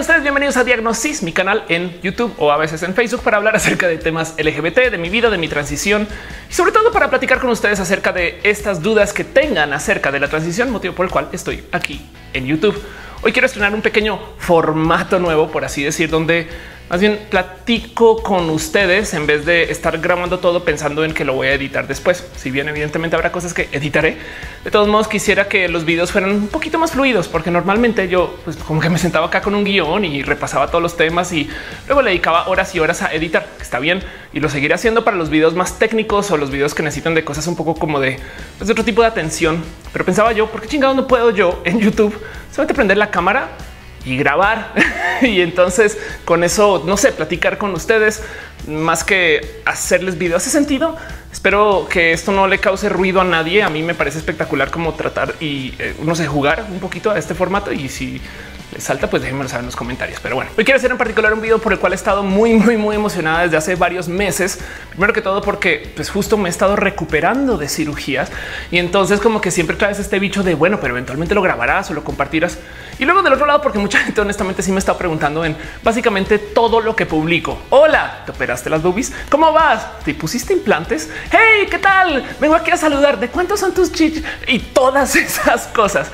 ustedes bienvenidos a Diagnosis, mi canal en YouTube o a veces en Facebook para hablar acerca de temas LGBT, de mi vida, de mi transición y sobre todo para platicar con ustedes acerca de estas dudas que tengan acerca de la transición, motivo por el cual estoy aquí en YouTube. Hoy quiero estrenar un pequeño formato nuevo, por así decir, donde más bien platico con ustedes en vez de estar grabando todo pensando en que lo voy a editar después. Si bien evidentemente habrá cosas que editaré, de todos modos quisiera que los videos fueran un poquito más fluidos, porque normalmente yo pues, como que me sentaba acá con un guion y repasaba todos los temas y luego le dedicaba horas y horas a editar. Está bien y lo seguiré haciendo para los videos más técnicos o los videos que necesitan de cosas un poco como de, pues, de otro tipo de atención. Pero pensaba yo, ¿por qué chingado no puedo yo en YouTube solamente prender la cámara y grabar. y entonces con eso, no sé, platicar con ustedes más que hacerles video. ¿Hace sentido? Espero que esto no le cause ruido a nadie. A mí me parece espectacular como tratar y eh, no sé, jugar un poquito a este formato. Y si salta, pues déjenmelo saber en los comentarios. Pero bueno, hoy quiero hacer en particular un video por el cual he estado muy, muy, muy emocionada desde hace varios meses. Primero que todo, porque pues justo me he estado recuperando de cirugías y entonces como que siempre traes este bicho de bueno, pero eventualmente lo grabarás o lo compartirás. Y luego del otro lado, porque mucha gente honestamente sí me está preguntando en básicamente todo lo que publico. Hola, te operaste las boobies. ¿Cómo vas? ¿Te pusiste implantes? Hey, ¿qué tal? Vengo aquí a saludar. ¿De cuántos son tus chichis? Y todas esas cosas.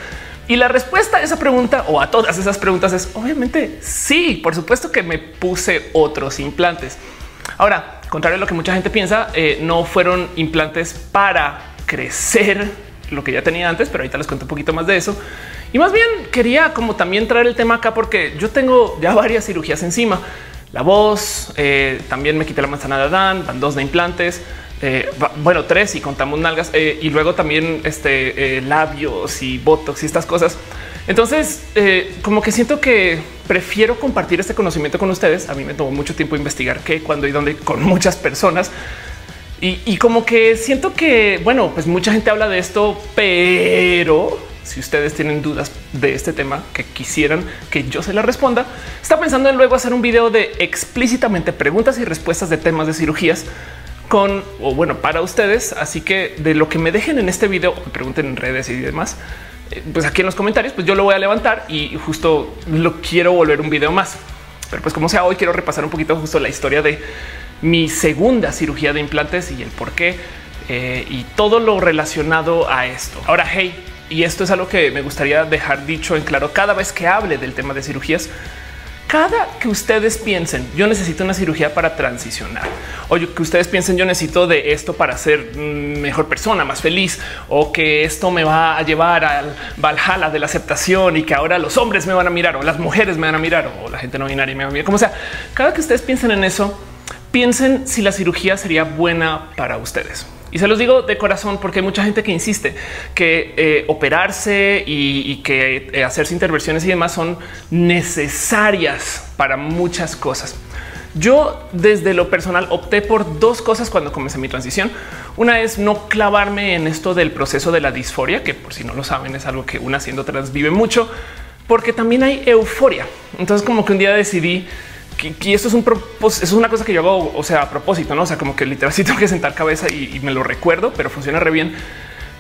Y la respuesta a esa pregunta o a todas esas preguntas es obviamente sí. Por supuesto que me puse otros implantes. Ahora, contrario a lo que mucha gente piensa, eh, no fueron implantes para crecer lo que ya tenía antes, pero ahorita les cuento un poquito más de eso. Y más bien quería como también traer el tema acá porque yo tengo ya varias cirugías encima. La voz, eh, también me quité la manzana de Adán, van dos de implantes, eh, bueno, tres y contamos nalgas eh, y luego también este labios y botox y estas cosas. Entonces, como que siento que prefiero compartir este conocimiento con ustedes. A mí me tomó mucho tiempo investigar qué, cuándo y dónde con muchas personas. Y, y como que siento que, bueno, pues mucha gente habla de esto, pero si ustedes tienen dudas de este tema que quisieran que yo se la responda, está pensando en luego hacer un video de explícitamente preguntas y respuestas de temas de cirugías con o bueno para ustedes. Así que de lo que me dejen en este video, me pregunten en redes y demás, eh, pues aquí en los comentarios, pues yo lo voy a levantar y justo lo quiero volver un video más. Pero pues como sea, hoy quiero repasar un poquito justo la historia de mi segunda cirugía de implantes y el por qué eh, y todo lo relacionado a esto. Ahora, hey, y esto es algo que me gustaría dejar dicho en claro cada vez que hable del tema de cirugías. Cada que ustedes piensen, yo necesito una cirugía para transicionar o que ustedes piensen, yo necesito de esto para ser mejor persona, más feliz o que esto me va a llevar al Valhalla de la aceptación y que ahora los hombres me van a mirar o las mujeres me van a mirar o la gente no binaria me va a mirar. Como sea, cada que ustedes piensen en eso, piensen si la cirugía sería buena para ustedes. Y se los digo de corazón porque hay mucha gente que insiste que eh, operarse y, que eh, hacerse intervenciones y demás son necesarias para muchas cosas. Yo desde lo personal opté por dos cosas cuando comencé mi transición. Una es no clavarme en esto del proceso de la disforia, que por si no lo saben es algo que una siendo trans vive mucho, porque también hay euforia. Entonces como que un día decidí y esto es un es una cosa que yo hago, o sea, a propósito, no? O sea, como que literalmente tengo que sentar cabeza y, me lo recuerdo, pero funciona re bien.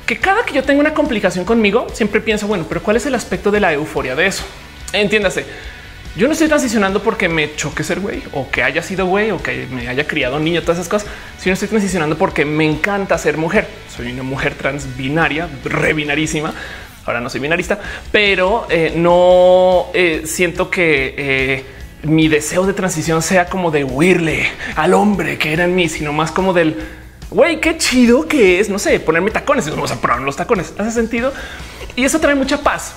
Que cada que yo tengo una complicación conmigo, siempre pienso, bueno, pero ¿cuál es el aspecto de la euforia de eso? Entiéndase. Yo no estoy transicionando porque me choque ser güey o que haya sido güey o que me haya criado niño, todas esas cosas, sino estoy transicionando porque me encanta ser mujer. Soy una mujer trans binaria, re binarísima. Ahora no soy binarista, pero eh, no eh, siento que eh, mi deseo de transición sea como de huirle al hombre que era en mí, sino más como del güey, qué chido que es, no sé, ponerme tacones. Vamos a probar los tacones. Hace sentido y eso trae mucha paz.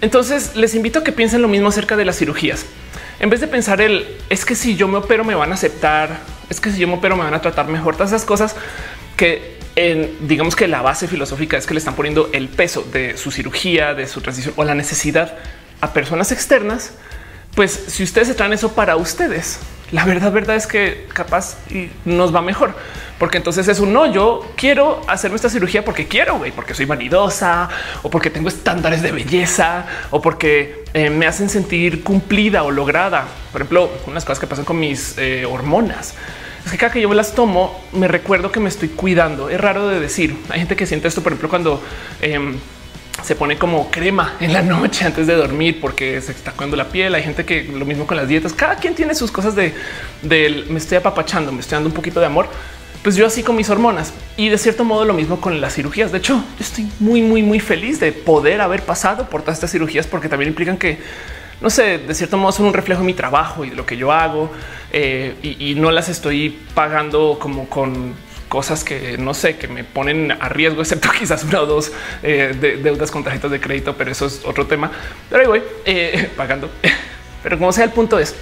Entonces les invito a que piensen lo mismo acerca de las cirugías. En vez de pensar el es que si yo me opero me van a aceptar, es que si yo me opero me van a tratar mejor, todas esas cosas que en, digamos que la base filosófica es que le están poniendo el peso de su cirugía, de su transición o la necesidad a personas externas pues si ustedes se traen eso para ustedes, la verdad, verdad es que capaz nos va mejor, porque entonces es un no. Yo quiero hacerme esta cirugía porque quiero, güey, porque soy vanidosa o porque tengo estándares de belleza o porque eh, me hacen sentir cumplida o lograda. Por ejemplo, unas cosas que pasan con mis eh, hormonas es que cada que yo me las tomo, me recuerdo que me estoy cuidando. Es raro de decir. Hay gente que siente esto, por ejemplo, cuando em, se pone como crema en la noche antes de dormir porque se está cuando la piel. Hay gente que lo mismo con las dietas. Cada quien tiene sus cosas de del me estoy apapachando, me estoy dando un poquito de amor. Pues yo así con mis hormonas y de cierto modo lo mismo con las cirugías. De hecho, yo estoy muy, muy, muy feliz de poder haber pasado por todas estas cirugías porque también implican que no sé, de cierto modo son un reflejo de mi trabajo y de lo que yo hago eh, y no las estoy pagando como con cosas que no sé, que me ponen a riesgo, excepto quizás una o dos eh, de deudas con tarjetas de crédito, pero eso es otro tema. Pero ahí voy eh, pagando. Pero como sea, el punto es,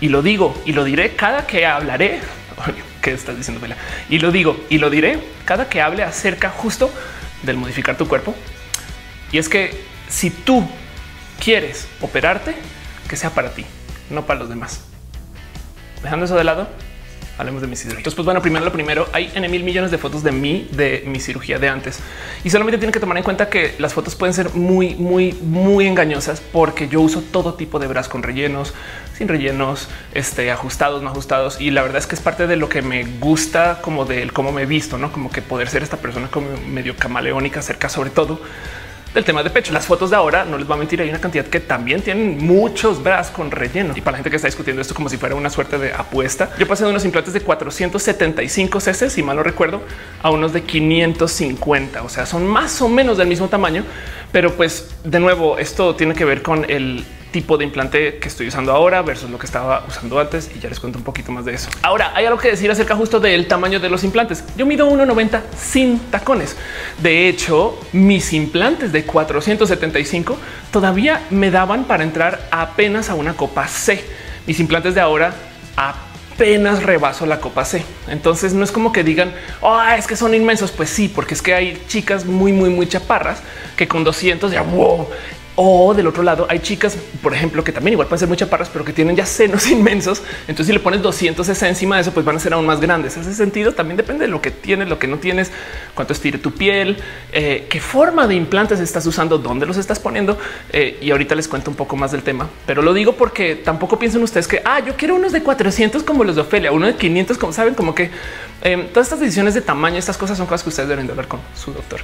y lo digo y lo diré cada que hablaré. ¿Qué estás diciendo, Bella? Y lo digo y lo diré cada que hable acerca justo del modificar tu cuerpo. Y es que si tú quieres operarte, que sea para ti, no para los demás. Dejando eso de lado, hablemos de mis cirugías. Pues bueno, primero lo primero, hay en mil millones de fotos de mí, de mi cirugía de antes. Y solamente tienen que tomar en cuenta que las fotos pueden ser muy, muy, muy engañosas porque yo uso todo tipo de bras con rellenos, sin rellenos, este, ajustados, no ajustados. Y la verdad es que es parte de lo que me gusta como del cómo me he visto, ¿no? Como que poder ser esta persona como medio camaleónica cerca sobre todo del tema de pecho. Las fotos de ahora, no les va a mentir, hay una cantidad que también tienen muchos brazos con relleno. Y para la gente que está discutiendo esto como si fuera una suerte de apuesta, yo pasé de unos implantes de 475 cc, si mal no recuerdo, a unos de 550. O sea, son más o menos del mismo tamaño, pero pues de nuevo, esto tiene que ver con el tipo de implante que estoy usando ahora versus lo que estaba usando antes y ya les cuento un poquito más de eso. Ahora hay algo que decir acerca justo del tamaño de los implantes. Yo mido 1.90 sin tacones. De hecho, mis implantes de 475 todavía me daban para entrar apenas a una copa C. Mis implantes de ahora apenas rebaso la copa C. Entonces no es como que digan, oh, es que son inmensos. Pues sí, porque es que hay chicas muy, muy, muy chaparras que con 200 ya wow, o del otro lado hay chicas, por ejemplo, que también igual pueden ser muy chaparras, pero que tienen ya senos inmensos. Entonces, si le pones 260 encima de eso, pues van a ser aún más grandes. Ese sentido, también depende de lo que tienes, lo que no tienes, cuánto estire tu piel, eh, qué forma de implantes estás usando, dónde los estás poniendo. Eh, y ahorita les cuento un poco más del tema, pero lo digo porque tampoco piensen ustedes que ah, yo quiero unos de 400 como los de Ofelia, uno de 500, como saben, como que eh, todas estas decisiones de tamaño, estas cosas son cosas que ustedes deben de hablar con su doctor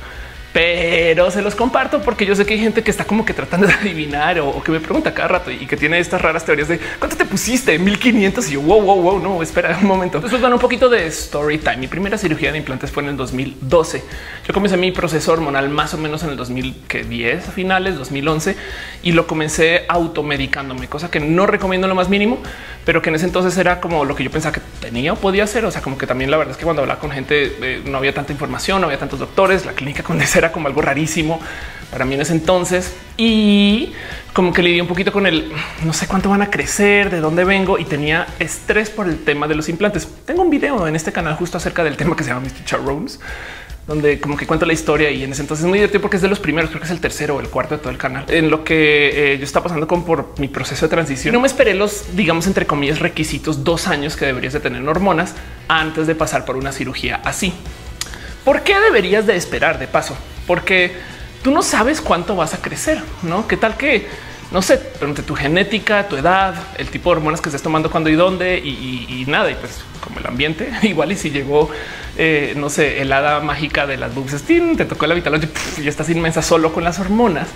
pero se los comparto porque yo sé que hay gente que está como que tratando de adivinar o, que me pregunta cada rato y que tiene estas raras teorías de cuánto te pusiste 1500 y yo wow, wow, wow, no espera un momento. Entonces, van un poquito de story time. Mi primera cirugía de implantes fue en el 2012. Yo comencé mi proceso hormonal más o menos en el 2010 a finales 2011 y lo comencé automedicándome, cosa que no recomiendo lo más mínimo, pero que en ese entonces era como lo que yo pensaba que tenía o podía hacer. O sea, como que también la verdad es que cuando hablaba con gente eh, no había tanta información, no había tantos doctores, la clínica con era como algo rarísimo para mí en ese entonces y como que lidié un poquito con el no sé cuánto van a crecer, de dónde vengo y tenía estrés por el tema de los implantes. Tengo un video en este canal justo acerca del tema que se llama Mr. Charrooms, donde como que cuento la historia y en ese entonces es muy divertido porque es de los primeros, creo que es el tercero o el cuarto de todo el canal en lo que eh, yo estaba pasando con por mi proceso de transición. No me esperé los, digamos, entre comillas, requisitos dos años que deberías de tener hormonas antes de pasar por una cirugía así. ¿Por qué deberías de esperar de paso? Porque tú no sabes cuánto vas a crecer, ¿no? ¿Qué tal que, no sé, pregunte tu genética, tu edad, el tipo de hormonas que estés tomando cuando y dónde y, nada, y pues como el ambiente, igual y si llegó, eh, no sé, el hada mágica de las boobs, te tocó la vital y estás inmensa solo con las hormonas.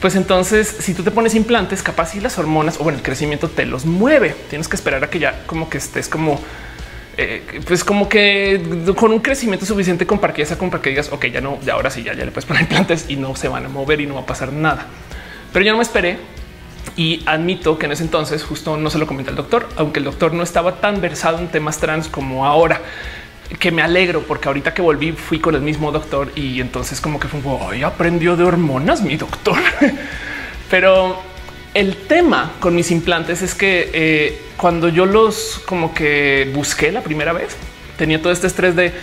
Pues entonces, si tú te pones implantes, capaz y las hormonas o bueno, el crecimiento te los mueve. Tienes que esperar a que ya como que estés como eh, pues como que con un crecimiento suficiente con para que esa compra que digas, ok, ya no, de ahora sí, ya, ya le puedes poner implantes y no se van a mover y no va a pasar nada. Pero yo no me esperé y admito que en ese entonces justo no se lo comenté al doctor, aunque el doctor no estaba tan versado en temas trans como ahora que me alegro porque ahorita que volví fui con el mismo doctor y entonces como que fue hoy aprendió de hormonas mi doctor. Pero el tema con mis implantes es que eh, cuando yo los como que busqué la primera vez, tenía todo este estrés de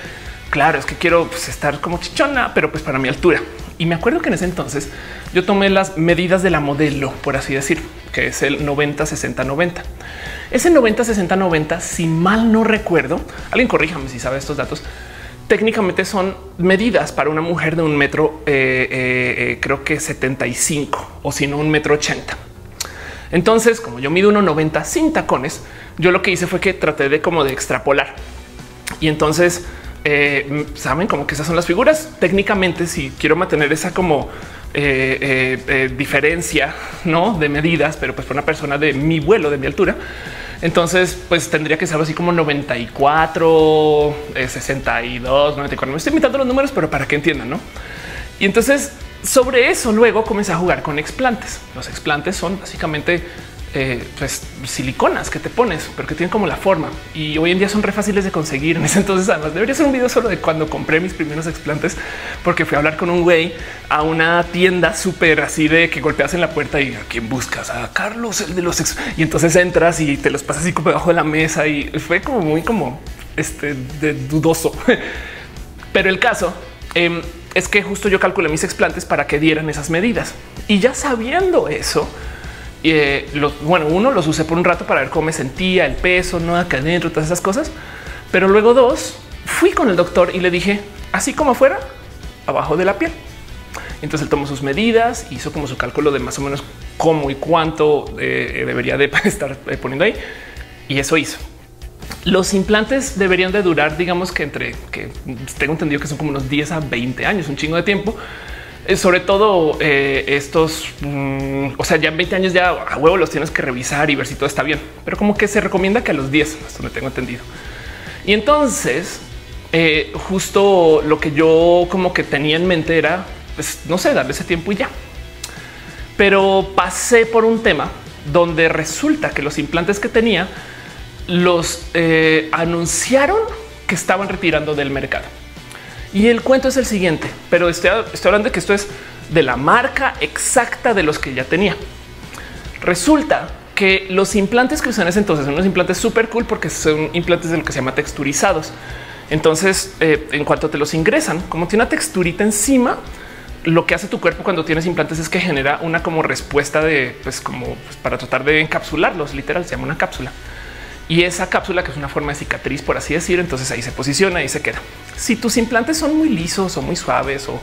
claro, es que quiero pues, estar como chichona, pero pues para mi altura. Y me acuerdo que en ese entonces yo tomé las medidas de la modelo, por así decir, que es el 90, 60, 90. Ese 90, 60, 90, si mal no recuerdo, alguien corríjame si sabe estos datos, técnicamente son medidas para una mujer de un metro, eh, eh, creo que 75 o si no un metro 80. Entonces, como yo mido 1,90 sin tacones, yo lo que hice fue que traté de como de extrapolar. Y entonces, eh, saben como que esas son las figuras. Técnicamente, si quiero mantener esa como eh, eh, diferencia ¿no? de medidas, pero pues para una persona de mi vuelo, de mi altura. Entonces, pues tendría que ser así como 94, 62, 94. Me estoy imitando los números, pero para que entiendan, ¿no? Y entonces sobre eso luego comencé a jugar con explantes. Los explantes son básicamente eh, pues siliconas que te pones, pero que tienen como la forma y hoy en día son re fáciles de conseguir. En ese entonces, además, debería ser un video solo de cuando compré mis primeros explantes, porque fui a hablar con un güey a una tienda súper así de que golpeas en la puerta y a quién buscas a Carlos, el de los ex. Y entonces entras y te los pasas así como debajo de la mesa y fue como muy como este dudoso. Pero el caso em, es que justo yo calculé mis explantes para que dieran esas medidas y ya sabiendo eso, eh, bueno, uno los usé por un rato para ver cómo me sentía, el peso, no acá adentro, todas esas cosas. Pero luego dos, fui con el doctor y le dije, así como fuera, abajo de la piel. Entonces él tomó sus medidas, hizo como su cálculo de más o menos cómo y cuánto eh, debería de estar eh, poniendo ahí. Y eso hizo. Los implantes deberían de durar, digamos que entre que tengo entendido que son como unos 10 a 20 años, un chingo de tiempo eh, sobre todo eh, estos, mm, o sea, ya en 20 años ya a huevo los tienes que revisar y ver si todo está bien, pero como que se recomienda que a los 10, hasta donde tengo entendido. Y entonces, eh, justo lo que yo como que tenía en mente era, pues no sé, darle ese tiempo y ya. Pero pasé por un tema donde resulta que los implantes que tenía los anunciaron que estaban retirando del mercado. Y el cuento es el siguiente, pero estoy, hablando de que esto es de la marca exacta de los que ya tenía. Resulta que los implantes que usan ese entonces son unos implantes súper cool porque son implantes de lo que se llama texturizados. Entonces, eh, en cuanto te los ingresan, como tiene una texturita encima, lo que hace tu cuerpo cuando tienes implantes es que genera una como respuesta de, pues como pues, para tratar de encapsularlos, literal, se llama una cápsula y esa cápsula que es una forma de cicatriz, por así decir, entonces ahí se posiciona y se queda. Si tus implantes son muy lisos o muy suaves o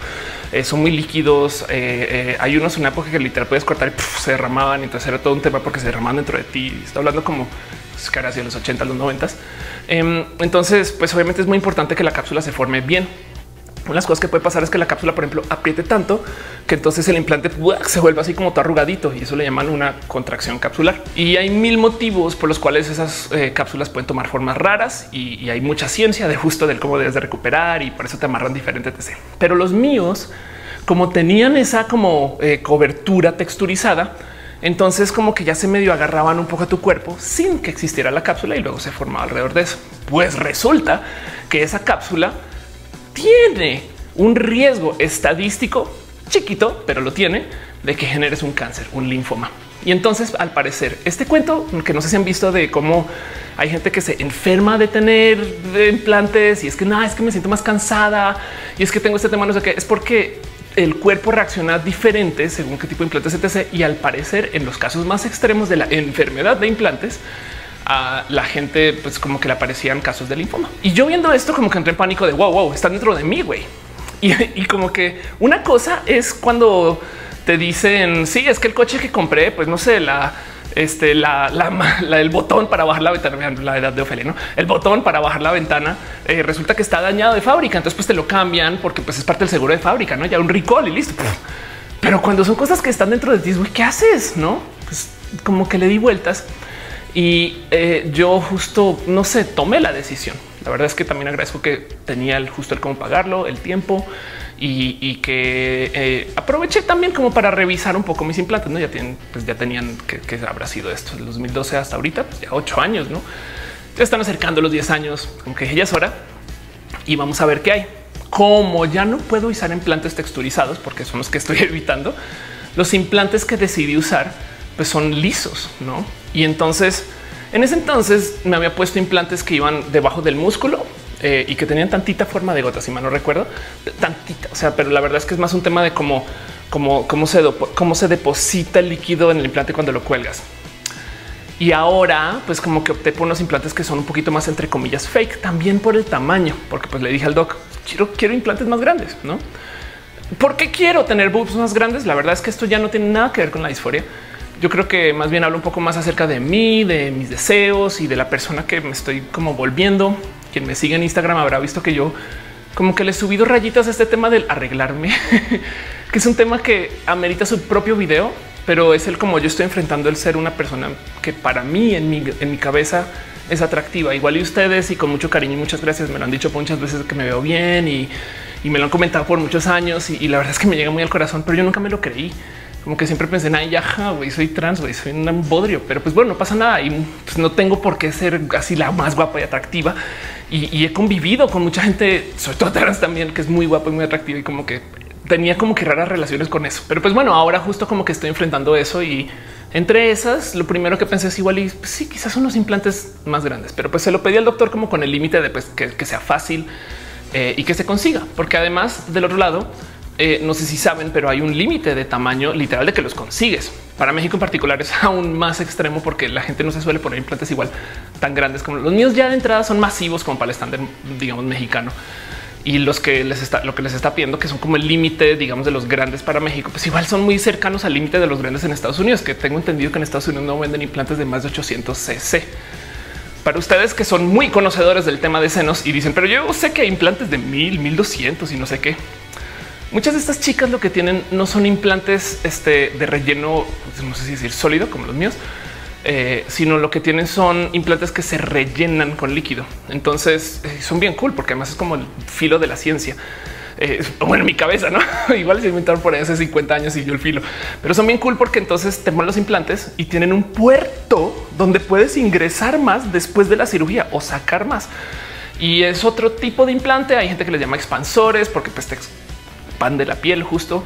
eh, son muy líquidos, eh, eh, hay unos en una época que literal puedes cortar y se derramaban. Entonces era todo un tema porque se derramaban dentro de ti. Está hablando como pues, cara hacia los 80, los 90. Em, entonces, pues obviamente es muy importante que la cápsula se forme bien una de las cosas que puede pasar es que la cápsula, por ejemplo, apriete tanto que entonces el implante se vuelve así como todo arrugadito y eso le llaman una contracción capsular. Y hay mil motivos por los cuales esas eh, cápsulas pueden tomar formas raras y, hay mucha ciencia de justo del cómo debes de recuperar y por eso te amarran diferente. Etc. Pero los míos, como tenían esa como eh, cobertura texturizada, entonces como que ya se medio agarraban un poco a tu cuerpo sin que existiera la cápsula y luego se formaba alrededor de eso. Pues resulta que esa cápsula tiene un riesgo estadístico chiquito, pero lo tiene de que generes un cáncer, un linfoma. Y entonces, al parecer, este cuento que no sé si han visto de cómo hay gente que se enferma de tener implantes y es que nada, es que me siento más cansada y es que tengo este tema, no sé qué, es porque el cuerpo reacciona diferente según qué tipo de implantes etc. Y al parecer, en los casos más extremos de la enfermedad de implantes, a la gente, pues como que le aparecían casos de linfoma. Y yo viendo esto, como que entré en pánico de wow, wow, están dentro de mí, güey. Y, como que una cosa es cuando te dicen sí, es que el coche que compré, pues no sé, la este, la, la, el botón para bajar la ventana, la edad de Ofelia, ¿no? El botón para bajar la ventana eh, resulta que está dañado de fábrica. Entonces, pues te lo cambian porque pues es parte del seguro de fábrica, no? Ya un recall y listo. Pero cuando son cosas que están dentro de ti, güey, ¿qué haces? No, pues como que le di vueltas y eh, yo justo, no sé, tomé la decisión. La verdad es que también agradezco que tenía el justo el cómo pagarlo, el tiempo y, que eh, aproveché también como para revisar un poco mis implantes. No ya tienen, pues ya tenían que, habrá sido esto del 2012 hasta ahorita, pues ya ocho años, no? Ya están acercando los 10 años, aunque ya es hora y vamos a ver qué hay. Como ya no puedo usar implantes texturizados porque son los que estoy evitando, los implantes que decidí usar pues son lisos, no? Y entonces en ese entonces me había puesto implantes que iban debajo del músculo eh, y que tenían tantita forma de gota, si mal no recuerdo, tantita. O sea, pero la verdad es que es más un tema de cómo, cómo, cómo se, cómo se deposita el líquido en el implante cuando lo cuelgas. Y ahora, pues como que opté por unos implantes que son un poquito más entre comillas fake, también por el tamaño, porque pues le dije al doc, quiero, quiero implantes más grandes, ¿no? ¿Por qué quiero tener boobs más grandes? La verdad es que esto ya no tiene nada que ver con la disforia yo creo que más bien hablo un poco más acerca de mí, de mis deseos y de la persona que me estoy como volviendo. Quien me sigue en Instagram habrá visto que yo como que le he subido rayitas a este tema del arreglarme, que es un tema que amerita su propio video, pero es el como yo estoy enfrentando el ser una persona que para mí en mi, en mi cabeza es atractiva. Igual y ustedes y con mucho cariño y muchas gracias me lo han dicho muchas veces que me veo bien y, me lo han comentado por muchos años y, la verdad es que me llega muy al corazón, pero yo nunca me lo creí. Como que siempre pensé, ay, ya, güey, soy trans, güey, soy un bodrio, pero pues bueno, no pasa nada y pues, no tengo por qué ser así la más guapa y atractiva. Y, he convivido con mucha gente, sobre todo trans también, que es muy guapa y muy atractiva y como que tenía como que raras relaciones con eso. Pero pues bueno, ahora justo como que estoy enfrentando eso y entre esas, lo primero que pensé es igual y pues, sí, quizás unos implantes más grandes, pero pues se lo pedí al doctor como con el límite de pues, que, sea fácil eh, y que se consiga, porque además del otro lado, eh, no sé si saben, pero hay un límite de tamaño literal de que los consigues. Para México en particular es aún más extremo porque la gente no se suele poner implantes igual tan grandes como los míos. Ya de entrada son masivos como para el estándar, digamos, mexicano y los que les está lo que les está pidiendo, que son como el límite, digamos, de los grandes para México, pues igual son muy cercanos al límite de los grandes en Estados Unidos, que tengo entendido que en Estados Unidos no venden implantes de más de 800 cc. Para ustedes que son muy conocedores del tema de senos y dicen, pero yo sé que hay implantes de mil, mil doscientos y no sé qué. Muchas de estas chicas lo que tienen no son implantes este, de relleno, pues, no sé si decir sólido como los míos, eh, sino lo que tienen son implantes que se rellenan con líquido. Entonces eh, son bien cool porque además es como el filo de la ciencia. Eh, bueno, en mi cabeza, no igual se inventaron por ahí hace 50 años y yo el filo, pero son bien cool porque entonces te los implantes y tienen un puerto donde puedes ingresar más después de la cirugía o sacar más. Y es otro tipo de implante. Hay gente que les llama expansores porque pues te expande la piel justo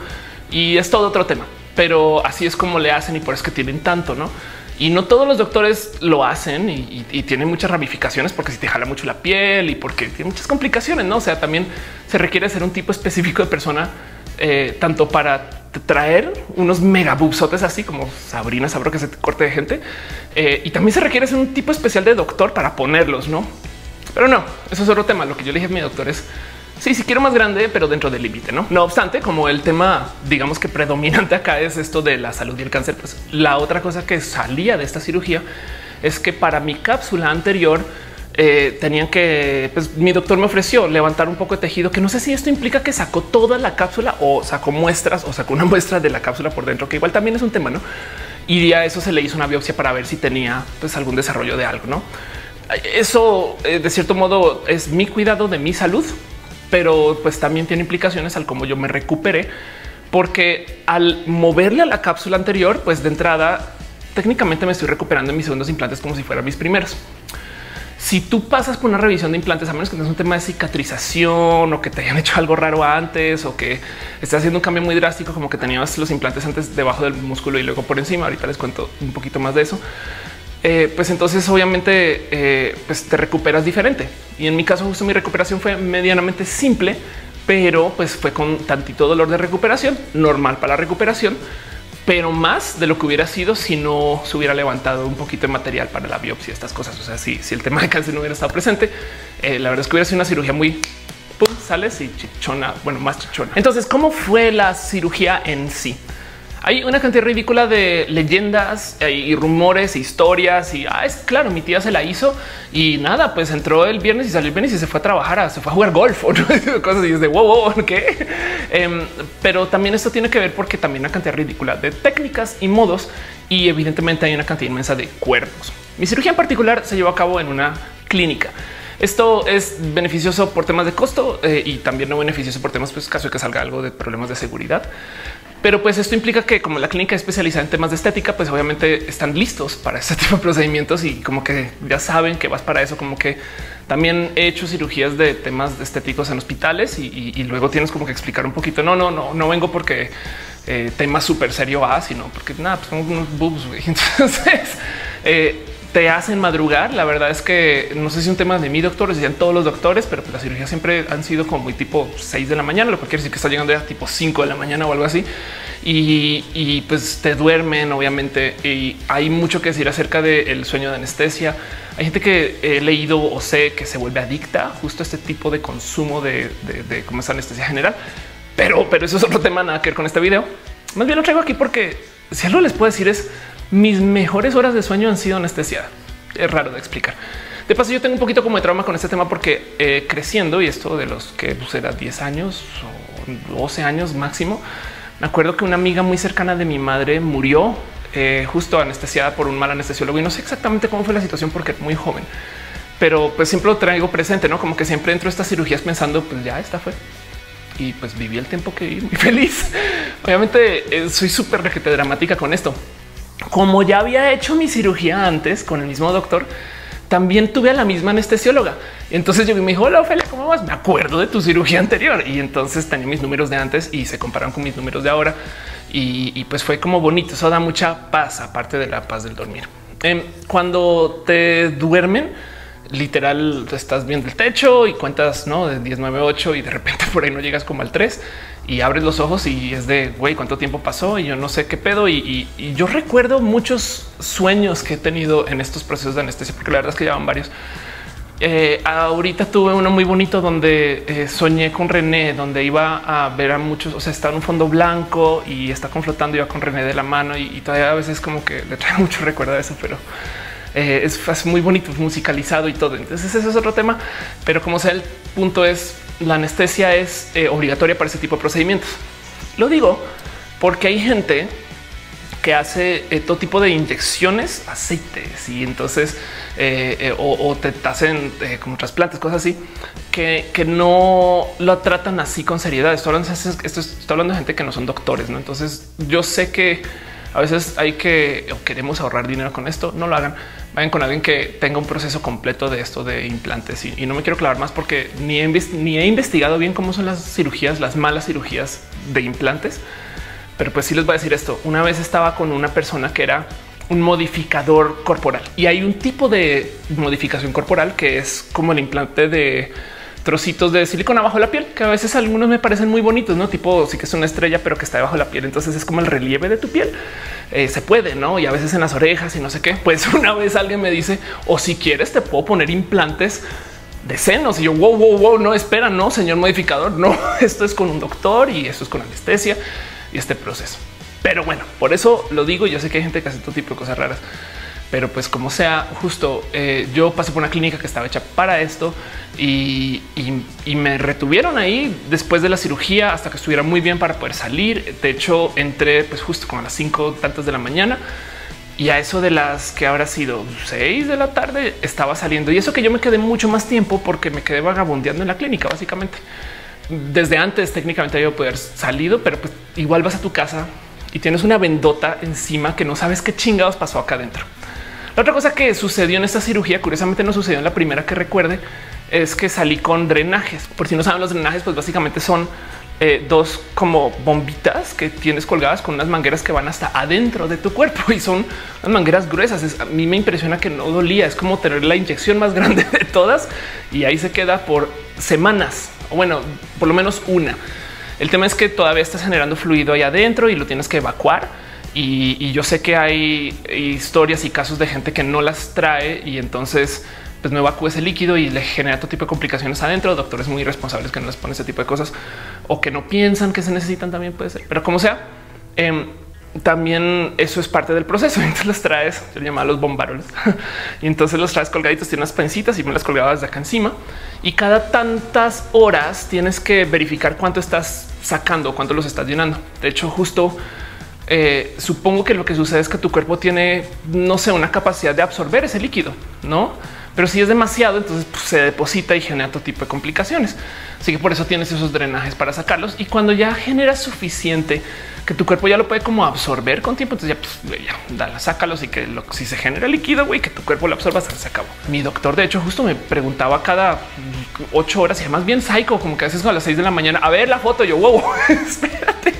y es todo otro tema, pero así es como le hacen y por eso es que tienen tanto, no? Y no todos los doctores lo hacen y, tienen muchas ramificaciones porque si te jala mucho la piel y porque tiene muchas complicaciones, no? O sea, también se requiere ser un tipo específico de persona, eh, tanto para traer unos mega bubsotes así como Sabrina Sabro que se corte de gente. Eh, y también se requiere ser un tipo especial de doctor para ponerlos, no? Pero no, eso es otro tema. Lo que yo le dije a mi doctor es Sí, sí quiero más grande, pero dentro del límite. No, no obstante, como el tema, digamos que predominante acá es esto de la salud y el cáncer, pues la otra cosa que salía de esta cirugía es que para mi cápsula anterior eh, tenían que, pues mi doctor me ofreció levantar un poco de tejido, que no sé si esto implica que sacó toda la cápsula o sacó muestras o sacó una muestra de la cápsula por dentro, que igual también es un tema, ¿no? Y a eso se le hizo una biopsia para ver si tenía pues algún desarrollo de algo, ¿no? Eso eh, de cierto modo es mi cuidado de mi salud, pero pues también tiene implicaciones al cómo yo me recupere, porque al moverle a la cápsula anterior, pues de entrada técnicamente me estoy recuperando en mis segundos implantes como si fueran mis primeros. Si tú pasas por una revisión de implantes, a menos que tengas un tema de cicatrización o que te hayan hecho algo raro antes o que estés haciendo un cambio muy drástico, como que tenías los implantes antes debajo del músculo y luego por encima. Ahorita les cuento un poquito más de eso. Eh, pues entonces obviamente eh, pues te recuperas diferente. Y en mi caso justo mi recuperación fue medianamente simple, pero pues fue con tantito dolor de recuperación, normal para la recuperación, pero más de lo que hubiera sido si no se hubiera levantado un poquito de material para la biopsia, estas cosas. O sea, si, si el tema de cáncer no hubiera estado presente, eh, la verdad es que hubiera sido una cirugía muy pum, sales y chichona, bueno, más chichona. Entonces, ¿cómo fue la cirugía en sí? Hay una cantidad ridícula de leyendas eh, y rumores, e historias y ah, es claro, mi tía se la hizo y nada, pues entró el viernes y salió el viernes y se fue a trabajar, se fue a jugar golf o cosas y es de wow, wow qué. Em, pero también esto tiene que ver porque también una cantidad ridícula de técnicas y modos y evidentemente hay una cantidad inmensa de cuerpos. Mi cirugía en particular se llevó a cabo en una clínica. Esto es beneficioso por temas de costo eh, y también no beneficioso por temas, pues caso de que salga algo de problemas de seguridad. Pero pues esto implica que como la clínica especializada en temas de estética, pues obviamente están listos para este tipo de procedimientos y como que ya saben que vas para eso, como que también he hecho cirugías de temas estéticos en hospitales y, luego tienes como que explicar un poquito. No, no, no, no vengo porque eh, tema súper serio va, sino porque nada, pues son unos boobs. Entonces eh, te hacen madrugar. La verdad es que no sé si un tema de mi doctor, decían todos los doctores, pero las cirugías siempre han sido como muy tipo 6 de la mañana, lo que quiere decir que está llegando ya tipo 5 de la mañana o algo así. Y, pues te duermen, obviamente. Y hay mucho que decir acerca del sueño de anestesia. Hay gente que he leído o sé que se vuelve adicta justo a este tipo de consumo de, de, es anestesia general. Pero, pero eso es otro tema, nada que ver con este video. Más bien lo traigo aquí porque si algo les puedo decir es mis mejores horas de sueño han sido anestesia. Es raro de explicar. De paso, yo tengo un poquito como de trauma con este tema porque eh, creciendo y esto de los que pues, era 10 años o 12 años máximo, me acuerdo que una amiga muy cercana de mi madre murió eh, justo anestesiada por un mal anestesiólogo y no sé exactamente cómo fue la situación porque es muy joven, pero pues siempre lo traigo presente, no como que siempre entro a estas cirugías pensando, pues ya esta fue y pues viví el tiempo que viví muy feliz. Obviamente eh, soy súper dramática con esto. Como ya había hecho mi cirugía antes con el mismo doctor, también tuve a la misma anestesióloga. Entonces yo me dijo, hola Ophelia, ¿cómo vas? Me acuerdo de tu cirugía anterior. Y entonces tenía mis números de antes y se compararon con mis números de ahora. Y, pues fue como bonito. Eso da mucha paz, aparte de la paz del dormir. Em, cuando te duermen, literal estás viendo el techo y cuentas no de 10, 9, 8 y de repente por ahí no llegas como al 3 y abres los ojos y es de güey, cuánto tiempo pasó y yo no sé qué pedo. Y, yo recuerdo muchos sueños que he tenido en estos procesos de anestesia, porque la verdad es que llevan varios. Eh, ahorita tuve uno muy bonito donde eh, soñé con René, donde iba a ver a muchos, o sea, está en un fondo blanco y está conflotando iba con René de la mano y, todavía a veces como que le trae mucho recuerdo de eso, pero eh, es, muy bonito, musicalizado y todo. Entonces ese es otro tema, pero como sea, el punto es la anestesia es eh, obligatoria para ese tipo de procedimientos. Lo digo porque hay gente que hace eh, todo tipo de inyecciones, aceites y entonces o, te hacen como trasplantes, cosas así que, no lo tratan así con seriedad. Esto, esto estoy hablando de gente que no son doctores. ¿no? Entonces yo sé que a veces hay que o queremos ahorrar dinero con esto. No lo hagan. Vayan con alguien que tenga un proceso completo de esto de implantes y, no me quiero clavar más porque ni he, ni he investigado bien cómo son las cirugías, las malas cirugías de implantes. Pero pues sí les voy a decir esto. Una vez estaba con una persona que era un modificador corporal y hay un tipo de modificación corporal que es como el implante de trocitos de silicona bajo la piel, que a veces algunos me parecen muy bonitos, no tipo sí que es una estrella, pero que está debajo de la piel. Entonces es como el relieve de tu piel. Eh, se puede, no? Y a veces en las orejas y no sé qué. Pues una vez alguien me dice, o si quieres, te puedo poner implantes de senos. Y yo, wow, wow, wow, no espera, no, señor modificador, no, esto es con un doctor y esto es con anestesia y este proceso. Pero bueno, por eso lo digo. Yo sé que hay gente que hace todo tipo de cosas raras pero pues como sea, justo eh, yo pasé por una clínica que estaba hecha para esto y, me retuvieron ahí después de la cirugía hasta que estuviera muy bien para poder salir. De hecho, entré pues justo como a las cinco tantas de la mañana y a eso de las que habrá sido seis de la tarde estaba saliendo y eso que yo me quedé mucho más tiempo porque me quedé vagabundeando en la clínica básicamente. Desde antes técnicamente había poder salido, pero pues igual vas a tu casa y tienes una vendota encima que no sabes qué chingados pasó acá adentro. La otra cosa que sucedió en esta cirugía, curiosamente no sucedió en la primera que recuerde, es que salí con drenajes. Por si no saben, los drenajes, pues básicamente son eh, dos como bombitas que tienes colgadas con unas mangueras que van hasta adentro de tu cuerpo y son unas mangueras gruesas. a mí me impresiona que no dolía. Es como tener la inyección más grande de todas y ahí se queda por semanas o bueno, por lo menos una. El tema es que todavía estás generando fluido ahí adentro y lo tienes que evacuar y, yo sé que hay historias y casos de gente que no las trae y entonces pues no evacúa ese líquido y le genera todo tipo de complicaciones adentro. Doctores muy irresponsables que no les ponen ese tipo de cosas o que no piensan que se necesitan también puede ser. Pero como sea, em, también eso es parte del proceso. Entonces los traes, yo le llamaba los bombaroles y entonces los traes colgaditos, tiene unas pencitas y me las colgaba desde acá encima. Y cada tantas horas tienes que verificar cuánto estás sacando, cuánto los estás llenando. De hecho, justo eh, supongo que lo que sucede es que tu cuerpo tiene, no sé, una capacidad de absorber ese líquido, no? Pero si es demasiado, entonces pues, se deposita y genera todo tipo de complicaciones. Así que por eso tienes esos drenajes para sacarlos. Y cuando ya genera suficiente que tu cuerpo ya lo puede como absorber con tiempo, entonces ya, pues, ya dale, sácalos y que si se genera líquido, güey, que tu cuerpo lo absorba, se acabó. Mi doctor, de hecho, justo me preguntaba cada ocho horas y además bien psycho, como que a veces a las seis de la mañana a ver la foto. Yo, wow, espérate,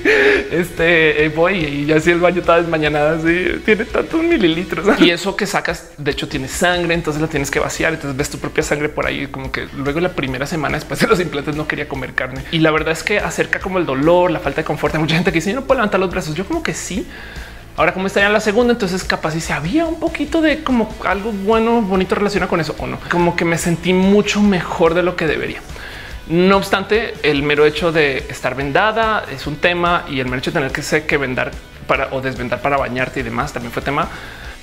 este eh, voy y ya si el baño está desmañanada, así tiene tantos mililitros y eso que sacas, de hecho, tiene sangre, entonces la tienes que vaciar. Entonces ves tu propia sangre por ahí, como que luego la primera semana después de los implantes no quería comer carne y la verdad es que acerca como el dolor, la falta de confort. Hay mucha gente que dice no puedo levantar los brazos. Yo como que sí. Ahora, como estaría en la segunda, entonces capaz si se había un poquito de como algo bueno, bonito relacionado con eso o no. Como que me sentí mucho mejor de lo que debería. No obstante, el mero hecho de estar vendada es un tema y el mero hecho de tener que ser que vendar para o desvendar para bañarte y demás también fue tema.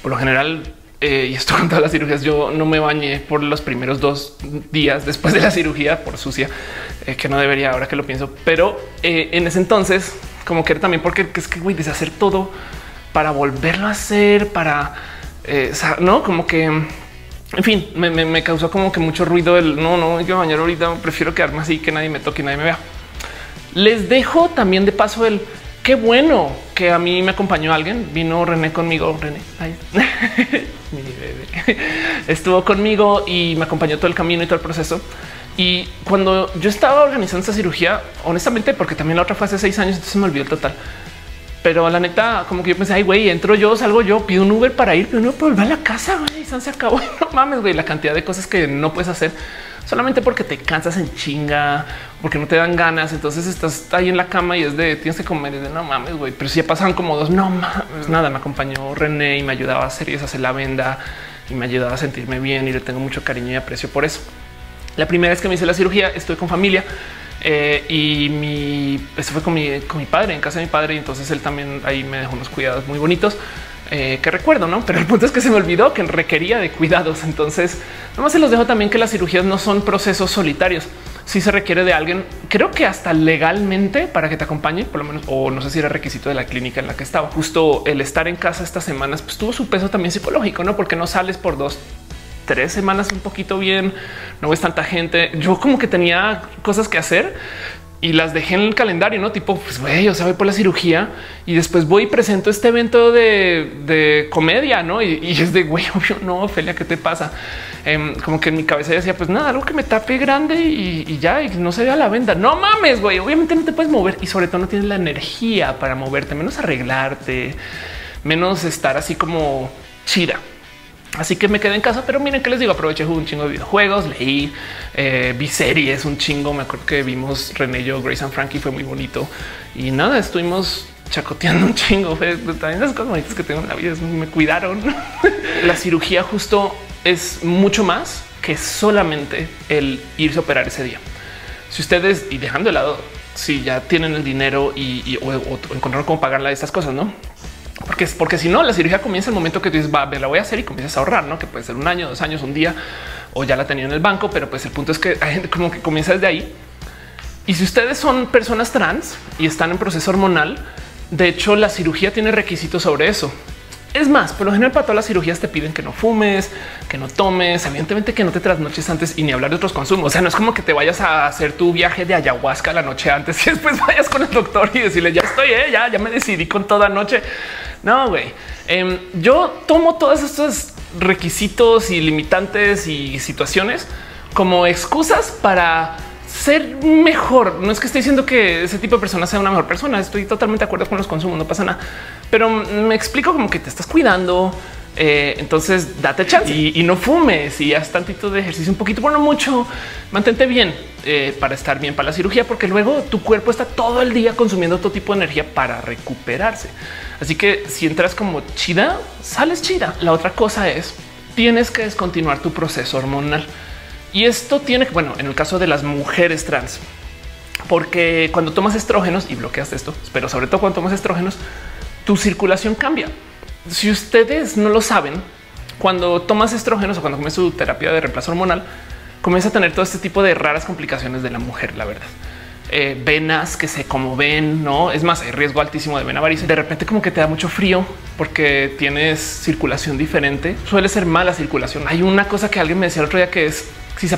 Por lo general, eh, y esto con todas las cirugías, yo no me bañé por los primeros dos días después de la cirugía por sucia, eh, que no debería ahora que lo pienso, pero eh, en ese entonces como que era también porque es que güey, deshacer todo para volverlo a hacer, para no como que en fin, me, causó como que mucho ruido el no, no hay que bañar ahorita. Prefiero quedarme así que nadie me toque, y nadie me vea. Les dejo también de paso el qué bueno que a mí me acompañó alguien. Vino René conmigo. René mi bebé estuvo conmigo y me acompañó todo el camino y todo el proceso. Y cuando yo estaba organizando esa cirugía, honestamente, porque también la otra fue hace seis años, entonces me olvidó el total. Pero la neta, como que yo pensé, ay, güey, entro yo, salgo yo, pido un Uber para ir, pero no puedo volver a la casa, güey, se acabó. No mames, güey, la cantidad de cosas que no puedes hacer solamente porque te cansas en chinga, porque no te dan ganas. Entonces estás ahí en la cama y es de tienes que comer. Y de no mames, güey. Pero si ya pasaban como dos, no mames, nada. Me acompañó René y me ayudaba a hacer y hacer la venda y me ayudaba a sentirme bien y le tengo mucho cariño y aprecio por eso. La primera vez que me hice la cirugía, estoy con familia. Eh, y mi eso fue con mi, con mi padre en casa de mi padre. Y entonces él también ahí me dejó unos cuidados muy bonitos. Eh, que recuerdo, no? Pero el punto es que se me olvidó que requería de cuidados. Entonces, nomás se los dejo también que las cirugías no son procesos solitarios. Si se requiere de alguien, creo que hasta legalmente para que te acompañe, por lo menos, o no sé si era requisito de la clínica en la que estaba. Justo el estar en casa estas semanas, pues tuvo su peso también psicológico, no? Porque no sales por dos, tres semanas un poquito bien, no ves tanta gente. Yo como que tenía cosas que hacer y las dejé en el calendario, no tipo, pues güey, o sea, voy por la cirugía y después voy y presento este evento de, comedia, no? Y, es de güey, obvio, no, Ophelia, ¿qué te pasa? Em, como que en mi cabeza decía, pues nada, algo que me tape grande y, ya, y no se vea la venda. No mames, güey, obviamente no te puedes mover y sobre todo no tienes la energía para moverte, menos arreglarte, menos estar así como chida. Así que me quedé en casa, pero miren que les digo, aproveché un chingo de videojuegos, leí, eh, vi series, un chingo. Me acuerdo que vimos René yo, Grace and Frankie, fue muy bonito y nada, estuvimos chacoteando un chingo. También las cosas bonitas que tengo en la vida me cuidaron. la cirugía justo es mucho más que solamente el irse a operar ese día. Si ustedes y dejando de lado, si ya tienen el dinero y, o, encontraron cómo pagarla estas cosas, no? Porque es porque si no, la cirugía comienza el momento que tú dices, va, la voy a hacer y comienzas a ahorrar, no que puede ser un año, dos años, un día o ya la tenía en el banco, pero pues el punto es que hay gente como que comienza desde ahí. Y si ustedes son personas trans y están en proceso hormonal, de hecho, la cirugía tiene requisitos sobre eso. Es más, por lo general para todas las cirugías te piden que no fumes, que no tomes, evidentemente que no te trasnoches antes y ni hablar de otros consumos. O sea, no es como que te vayas a hacer tu viaje de ayahuasca la noche antes y después vayas con el doctor y decirle ya estoy, eh, ya, ya me decidí con toda noche. No, güey. Em, yo tomo todos estos requisitos y limitantes y situaciones como excusas para ser mejor. No es que esté diciendo que ese tipo de persona sea una mejor persona. Estoy totalmente de acuerdo con los consumos, no pasa nada, pero me explico como que te estás cuidando. Eh, entonces date chance y, no fumes y haz tantito de ejercicio, un poquito, bueno, mucho. Mantente bien eh, para estar bien para la cirugía, porque luego tu cuerpo está todo el día consumiendo todo tipo de energía para recuperarse. Así que si entras como chida, sales chida. La otra cosa es tienes que descontinuar tu proceso hormonal. Y esto tiene bueno, en el caso de las mujeres trans, porque cuando tomas estrógenos y bloqueas esto, pero sobre todo cuando tomas estrógenos, tu circulación cambia. Si ustedes no lo saben, cuando tomas estrógenos o cuando comes tu terapia de reemplazo hormonal, comienza a tener todo este tipo de raras complicaciones de la mujer, la verdad. Eh, venas que se como ven, no es más, hay riesgo altísimo de vena varice. De repente, como que te da mucho frío porque tienes circulación diferente. Suele ser mala circulación. Hay una cosa que alguien me decía el otro día que es si se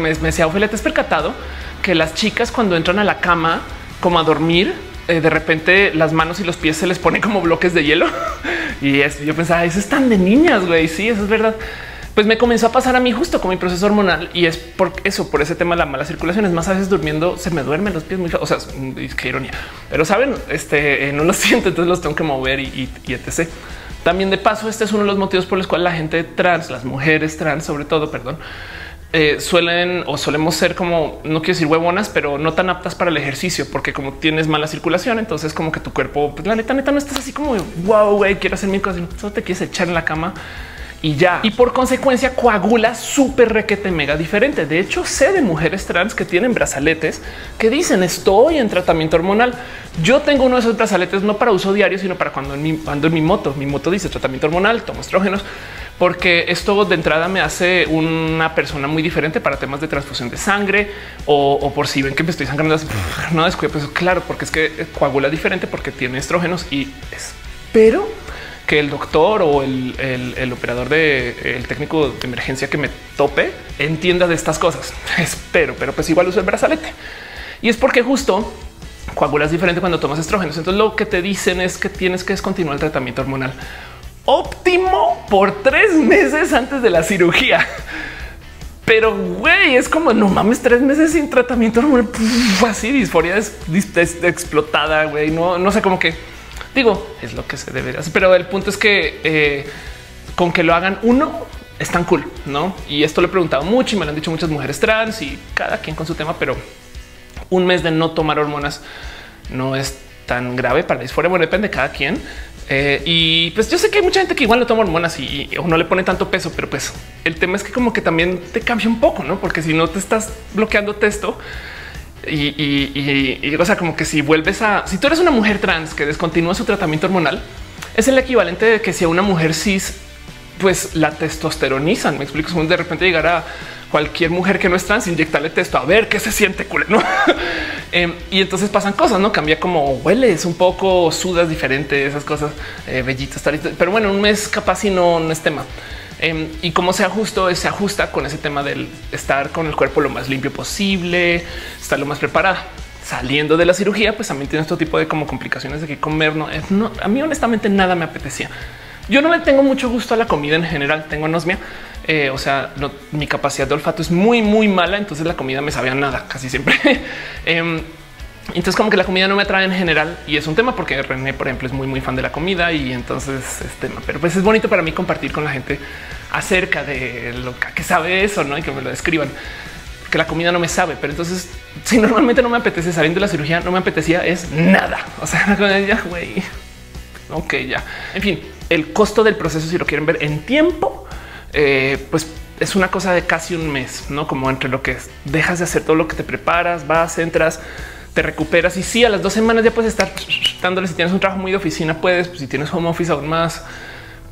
me decía Ophelia, te has percatado que las chicas cuando entran a la cama como a dormir, eh, de repente las manos y los pies se les ponen como bloques de hielo. y yo pensaba, eso es tan de niñas, güey. Sí, eso es verdad pues me comenzó a pasar a mí justo con mi proceso hormonal y es por eso, por ese tema de la mala circulación. Es más, a veces durmiendo se me duermen los pies muy, o sea, qué ironía, pero saben, este eh, no lo siento, entonces los tengo que mover y, y, etc. También de paso, este es uno de los motivos por los cuales la gente trans, las mujeres trans, sobre todo, perdón, eh, suelen o solemos ser como no quiero decir huevonas, pero no tan aptas para el ejercicio, porque como tienes mala circulación, entonces como que tu cuerpo, pues la neta, neta, no estás así como wow, güey, quiero hacer mi cosa, solo te quieres echar en la cama y ya. Y por consecuencia coagula súper requete mega diferente. De hecho, sé de mujeres trans que tienen brazaletes que dicen estoy en tratamiento hormonal. Yo tengo uno de esos brazaletes no para uso diario, sino para cuando mi, ando en mi moto. Mi moto dice tratamiento hormonal, tomo estrógenos, porque esto de entrada me hace una persona muy diferente para temas de transfusión de sangre o, por si ven que me estoy sangrando no descuido. Pues claro, porque es que coagula diferente porque tiene estrógenos y espero que el doctor o el, operador de el técnico de emergencia que me tope entienda de estas cosas. Espero, pero pues igual uso el brazalete. Y es porque justo coagulas diferente cuando tomas estrógenos. Entonces lo que te dicen es que tienes que descontinuar el tratamiento hormonal óptimo por tres meses antes de la cirugía. Pero güey, es como no mames, tres meses sin tratamiento hormonal, así disforia es, explotada. Güey, no, no sé cómo que Digo, es lo que se debe hacer, pero el punto es que eh, con que lo hagan uno es tan cool, no? Y esto lo he preguntado mucho y me lo han dicho muchas mujeres trans y cada quien con su tema, pero un mes de no tomar hormonas no es tan grave para la disforia. Bueno, depende de cada quien. Eh, y pues yo sé que hay mucha gente que igual no toma hormonas y, no le pone tanto peso, pero pues el tema es que como que también te cambia un poco, no? Porque si no te estás bloqueando texto, y, o sea, como que si vuelves a, si tú eres una mujer trans que descontinúa su tratamiento hormonal, es el equivalente de que si a una mujer cis, pues la testosteronizan. Me explico, de repente llegar a cualquier mujer que no es trans, inyectarle testo a ver qué se siente cool, ¿no? Em, y entonces pasan cosas, ¿no? Cambia como hueles un poco, sudas diferente, esas cosas, eh, bellitas, Pero bueno, un mes capaz y no, no es tema. Em, y cómo se ajusta, se ajusta con ese tema del estar con el cuerpo lo más limpio posible, estar lo más preparada. Saliendo de la cirugía, pues también tiene este tipo de como complicaciones de que comer. No, a mí honestamente nada me apetecía. Yo no le tengo mucho gusto a la comida en general. Tengo anosmia. Eh, o sea, mi capacidad de olfato es muy, muy mala. Entonces la comida me sabía nada casi siempre. Em, entonces como que la comida no me atrae en general y es un tema porque René, por ejemplo, es muy, muy fan de la comida y entonces es tema, pero pues es bonito para mí compartir con la gente acerca de lo que sabe eso, ¿no? Y que me lo describan. Que la comida no me sabe, pero entonces si normalmente no me apetece saliendo de la cirugía, no me apetecía es nada. O sea, ya, güey. Ok, ya. En fin, el costo del proceso, si lo quieren ver en tiempo, eh, pues es una cosa de casi un mes, no como entre lo que dejas de hacer todo lo que te preparas, vas, entras, te recuperas y sí, a las dos semanas ya puedes estar dándole. Si tienes un trabajo muy de oficina, puedes, pues, si tienes home office aún más.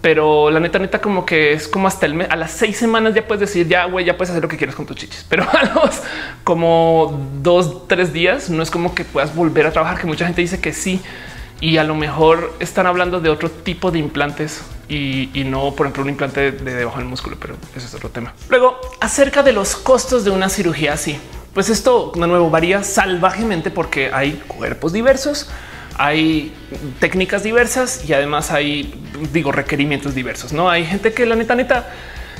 Pero la neta, neta, como que es como hasta el mes, a las seis semanas ya puedes decir ya, güey, ya puedes hacer lo que quieras con tus chichis. Pero a los como dos, tres días no es como que puedas volver a trabajar, que mucha gente dice que sí. Y a lo mejor están hablando de otro tipo de implantes y, no, por ejemplo, un implante de debajo del músculo, pero eso es otro tema. Luego, acerca de los costos de una cirugía así, pues esto de nuevo varía salvajemente porque hay cuerpos diversos, hay técnicas diversas y además hay, digo, requerimientos diversos. No hay gente que la neta, neta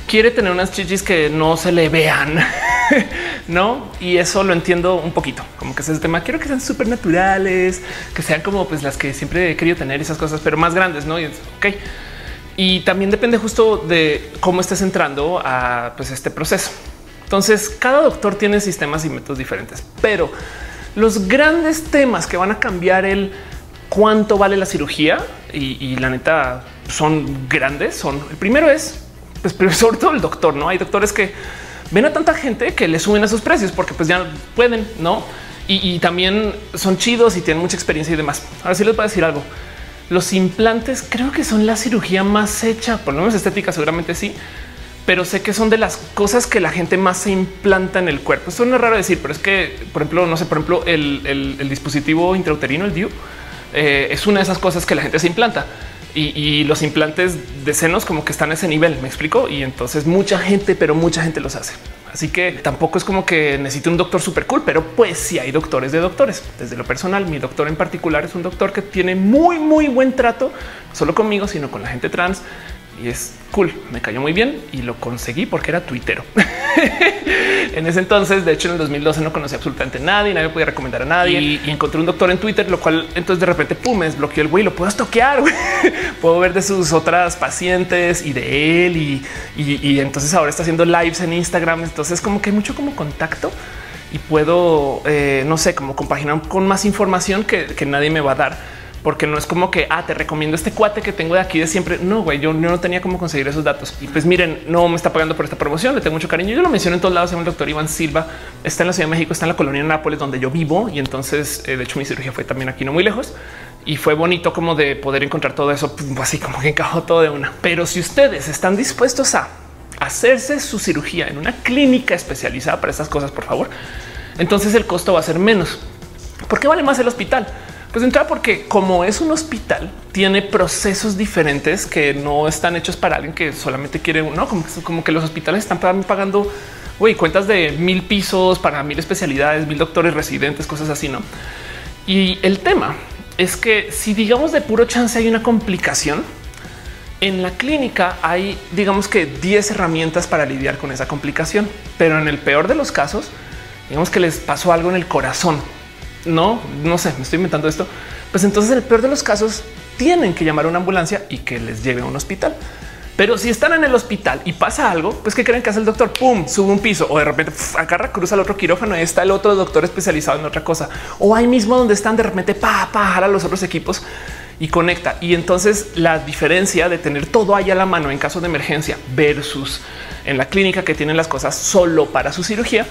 quiere tener unas chichis que no se le vean, no? Y eso lo entiendo un poquito, como que ese tema. Quiero que sean súper naturales, que sean como pues las que siempre he querido tener esas cosas, pero más grandes, no? Y es ok. Y también depende justo de cómo estés entrando a pues, este proceso. Entonces, cada doctor tiene sistemas y métodos diferentes, pero los grandes temas que van a cambiar el cuánto vale la cirugía y, la neta son grandes. Son el primero es, pues, sobre todo el doctor. No hay doctores que ven a tanta gente que le suben a sus precios porque pues ya pueden, no? Y, también son chidos y tienen mucha experiencia y demás. Ahora sí les voy a decir algo. Los implantes creo que son la cirugía más hecha, por lo menos estética, seguramente sí, pero sé que son de las cosas que la gente más se implanta en el cuerpo. Esto no es raro decir, pero es que, por ejemplo, no sé, por ejemplo, el, dispositivo intrauterino, el DIU, eh, es una de esas cosas que la gente se implanta. Y, los implantes de senos como que están a ese nivel, me explico. Y entonces mucha gente, pero mucha gente los hace. Así que tampoco es como que necesite un doctor súper cool, pero pues sí hay doctores de doctores. Desde lo personal, mi doctor en particular es un doctor que tiene muy, muy buen trato, no solo conmigo, sino con la gente trans y es cool. Me cayó muy bien y lo conseguí porque era tuitero. en ese entonces, de hecho, en el 2012 no conocía absolutamente nadie, nadie podía recomendar a nadie y, encontré un doctor en Twitter, lo cual entonces de repente pum, me desbloqueó el güey. Lo puedo toquear. puedo ver de sus otras pacientes y de él. Y, entonces ahora está haciendo lives en Instagram. Entonces, como que hay mucho como contacto y puedo, eh, no sé, como compaginar con más información que nadie me va a dar porque no es como que ah, te recomiendo este cuate que tengo de aquí de siempre. No, güey, yo, no tenía cómo conseguir esos datos. Y pues miren, no me está pagando por esta promoción. Le tengo mucho cariño. Yo lo menciono en todos lados. El doctor Iván Silva está en la Ciudad de México, está en la colonia Nápoles, donde yo vivo. Y entonces, eh, de hecho, mi cirugía fue también aquí, no muy lejos. Y fue bonito como de poder encontrar todo eso, así como que encajó todo de una. Pero si ustedes están dispuestos a hacerse su cirugía en una clínica especializada para estas cosas, por favor, entonces el costo va a ser menos. ¿Por qué vale más el hospital? Pues entra porque como es un hospital, tiene procesos diferentes que no están hechos para alguien que solamente quiere uno, como, como que los hospitales están pagando güey, cuentas de mil pisos para mil especialidades, mil doctores residentes, cosas así, no? Y el tema es que si digamos de puro chance hay una complicación en la clínica, hay digamos que 10 herramientas para lidiar con esa complicación, pero en el peor de los casos, digamos que les pasó algo en el corazón no, no sé, me estoy inventando esto. Pues entonces, en el peor de los casos, tienen que llamar a una ambulancia y que les lleve a un hospital. Pero si están en el hospital y pasa algo, pues que creen que hace el doctor? Pum, sube un piso o de repente agarra, cruza al otro quirófano y está el otro doctor especializado en otra cosa. O ahí mismo donde están de repente pa, pa, a los otros equipos y conecta. Y entonces la diferencia de tener todo ahí a la mano en caso de emergencia versus en la clínica que tienen las cosas solo para su cirugía,